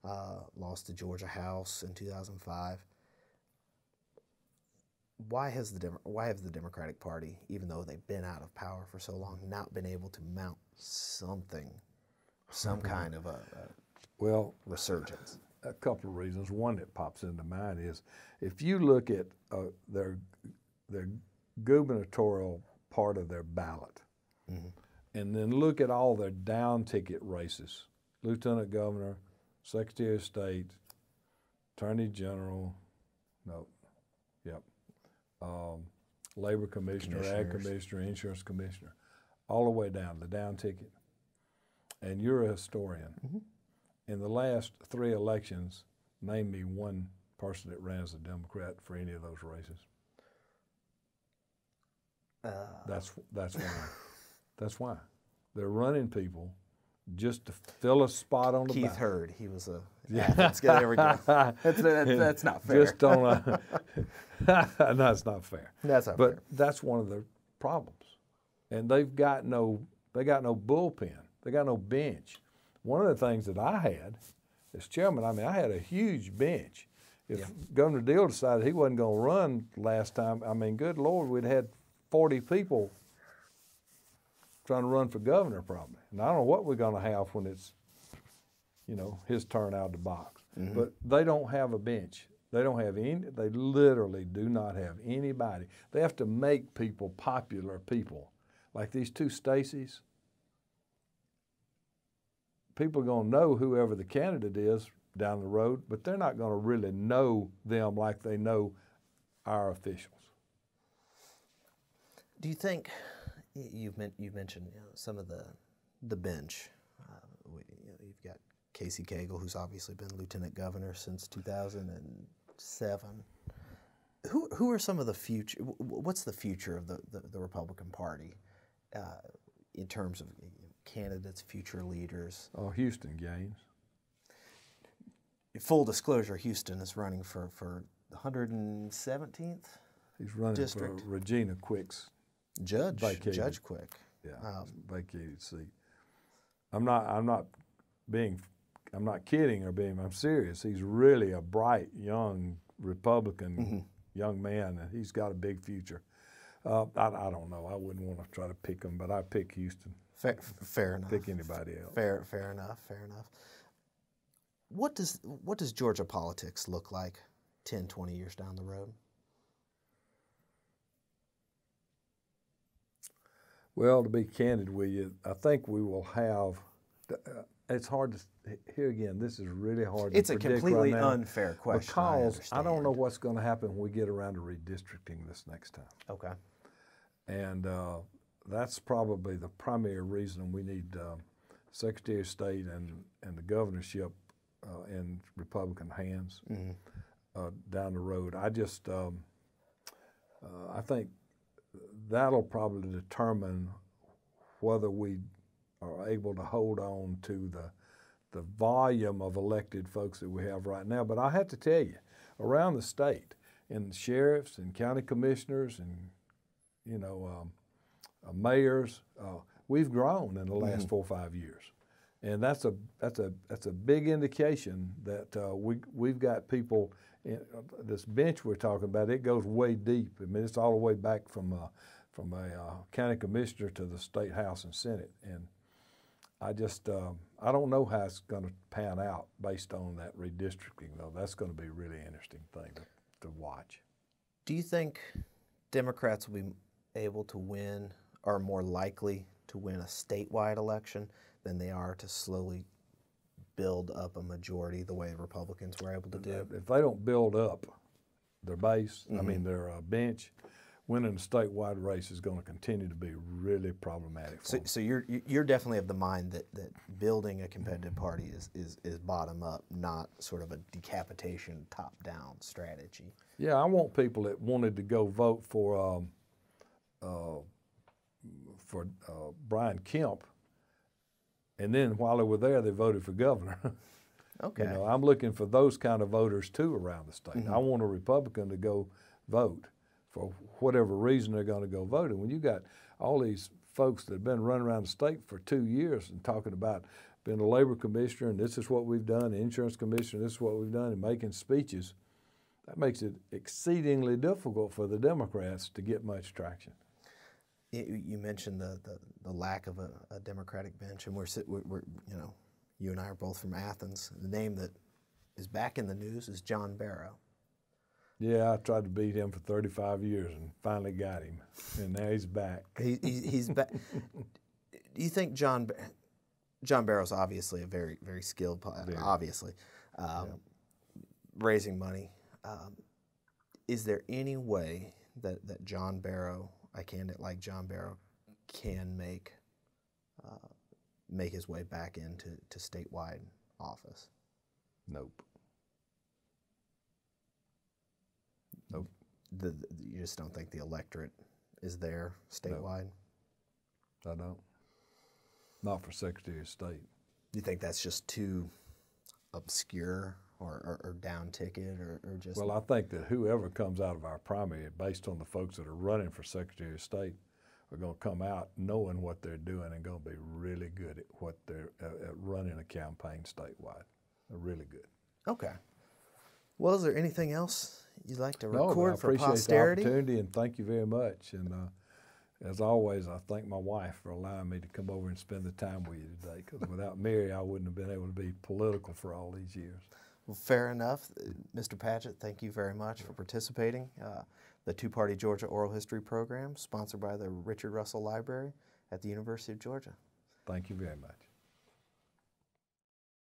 Uh, lost the Georgia House in 2005. Why has the Demo- why have the Democratic Party, even though they've been out of power for so long, not been able to mount something, some kind of a, a
well
resurgence?
a couple of reasons. One that pops into mind is if you look at uh, their their gubernatorial part of their ballot, mm-hmm. and then look at all their down ticket races: lieutenant governor, secretary of state, attorney general, no, yep, um, labor commissioner, ag commissioner, insurance commissioner, all the way down the down ticket. and you're a historian. In the last three elections, name me one person that ran as a Democrat for any of those races.
Uh,
That's that's why. that's why they're running people just to fill a spot on the
Keith. Heard, he was a. Yeah, let's get there we go. (laughs) That's, that's, that's not fair.
Just on a. no, it's not fair.
That's not
But
fair.
that's one of the problems, and they've got no. They got no bullpen. They got no bench. One of the things that I had as chairman, I mean, I had a huge bench. If
Yeah.
Governor Deal decided he wasn't going to run last time, I mean, good Lord, we'd had 40 people trying to run for governor probably. And I don't know what we're going to have when it's, you know, his turn out of the box. Mm-hmm. But they don't have a bench. They don't have any, they literally do not have anybody. They have to make people popular people. Like these two Stacys. People are going to know whoever the candidate is down the road, but they're not going to really know them like they know our officials.
Do you think you've men- you mentioned you know, some of the the bench? Uh, we, you know, you've got Casey Cagle, who's obviously been lieutenant governor since 2007. Who who are some of the future? wh- wh- What's the future of the the, the Republican Party uh, in terms of candidates, future leaders?
Oh, Houston Gaines.
Full disclosure: Houston is running for for the 117th
He's running
District.
for Regina Quick's
judge.
Vacated.
Judge Quick.
yeah,
Um,
vacated seat. I'm not. I'm not being. I'm not kidding or being. I'm serious. He's really a bright young Republican
Mm-hmm.
young man, and he's got a big future. Uh, I, I don't know. I wouldn't want to try to pick him, but I pick Houston.
Fair, fair enough.
Pick anybody else.
Fair, fair enough. Fair enough. What does what does Georgia politics look like 10, 20 years down the road?
Well, to be candid with you, I think we will have. Uh, it's hard to. Here again, this is really hard.
It's a completely
right
unfair question. I
because I, don't know what's going to happen when we get around to redistricting this next time.
Okay.
And uh, that's probably the primary reason we need um, Secretary of State and, and the governorship uh, in Republican hands uh, down the road. I just, um, uh, I think that'll probably determine whether we are able to hold on to the the volume of elected folks that we have right now. But I have to tell you, around the state, in sheriffs and county commissioners and you know um, uh, mayors, uh, we've grown in the last four or five years, and that's a that's a that's a big indication that uh, we we've got people. In, uh, this bench we're talking about, it goes way deep. I mean, it's all the way back from uh, from a uh, county commissioner to the state house and senate, and I just um, I don't know how it's going to pan out based on that redistricting though. That's going to be a really interesting thing to, to watch.
Do you think Democrats will be able to win, or more likely to win a statewide election than they are to slowly build up a majority the way Republicans were able to do?
If they don't build up their base, I mean their uh, bench, winning a statewide race is going to continue to be really problematic. For
So, so you're you're definitely of the mind that, that building a competitive party is, is, is bottom up, not sort of a decapitation top down strategy.
Yeah, I want people that wanted to go vote for um, uh, for uh, Brian Kemp, and then while they were there, they voted for governor. (laughs)
Okay.
You know, I'm looking for those kind of voters too around the state. I want a Republican to go vote for whatever reason they're going to go vote. And when you got all these folks that have been running around the state for two years and talking about being a labor commissioner and this is what we've done, the insurance commissioner, this is what we've done, and making speeches, that makes it exceedingly difficult for the Democrats to get much traction.
You, mentioned the, the, the lack of a, a Democratic bench, and we're, we're, you know, you and I are both from Athens. The name that is back in the news is John Barrow.
Yeah, I tried to beat him for 35 years and finally got him, and now he's back.
He, he, he's back. Do you think John John Barrow's obviously a very very skilled, po- obviously, um, raising money. Um, is there any way that, that John Barrow, a candidate like John Barrow, can make uh, make his way back into to statewide office?
Nope. Nope.
The, the- you just don't think the electorate is there statewide?
I don't. Not for Secretary of State.
You think that's just too obscure or, or, or down ticket or, or just?
Well, I think that whoever comes out of our primary, based on the folks that are running for Secretary of State, are going to come out knowing what they're doing and going to be really good at what they're at, at running a campaign statewide. They're really good.
okay. Well, is there anything else you'd like to
record No, I
for
appreciate
posterity?
the opportunity and thank you very much. And uh, as always, I thank my wife for allowing me to come over and spend the time with you today. Because without (laughs) Mary, I wouldn't have been able to be political for all these years.
Well, fair enough. Mr. Padgett, thank you very much for participating. Uh, the Two Party Georgia Oral History Program, sponsored by the Richard Russell Library at the University of Georgia.
Thank you very much.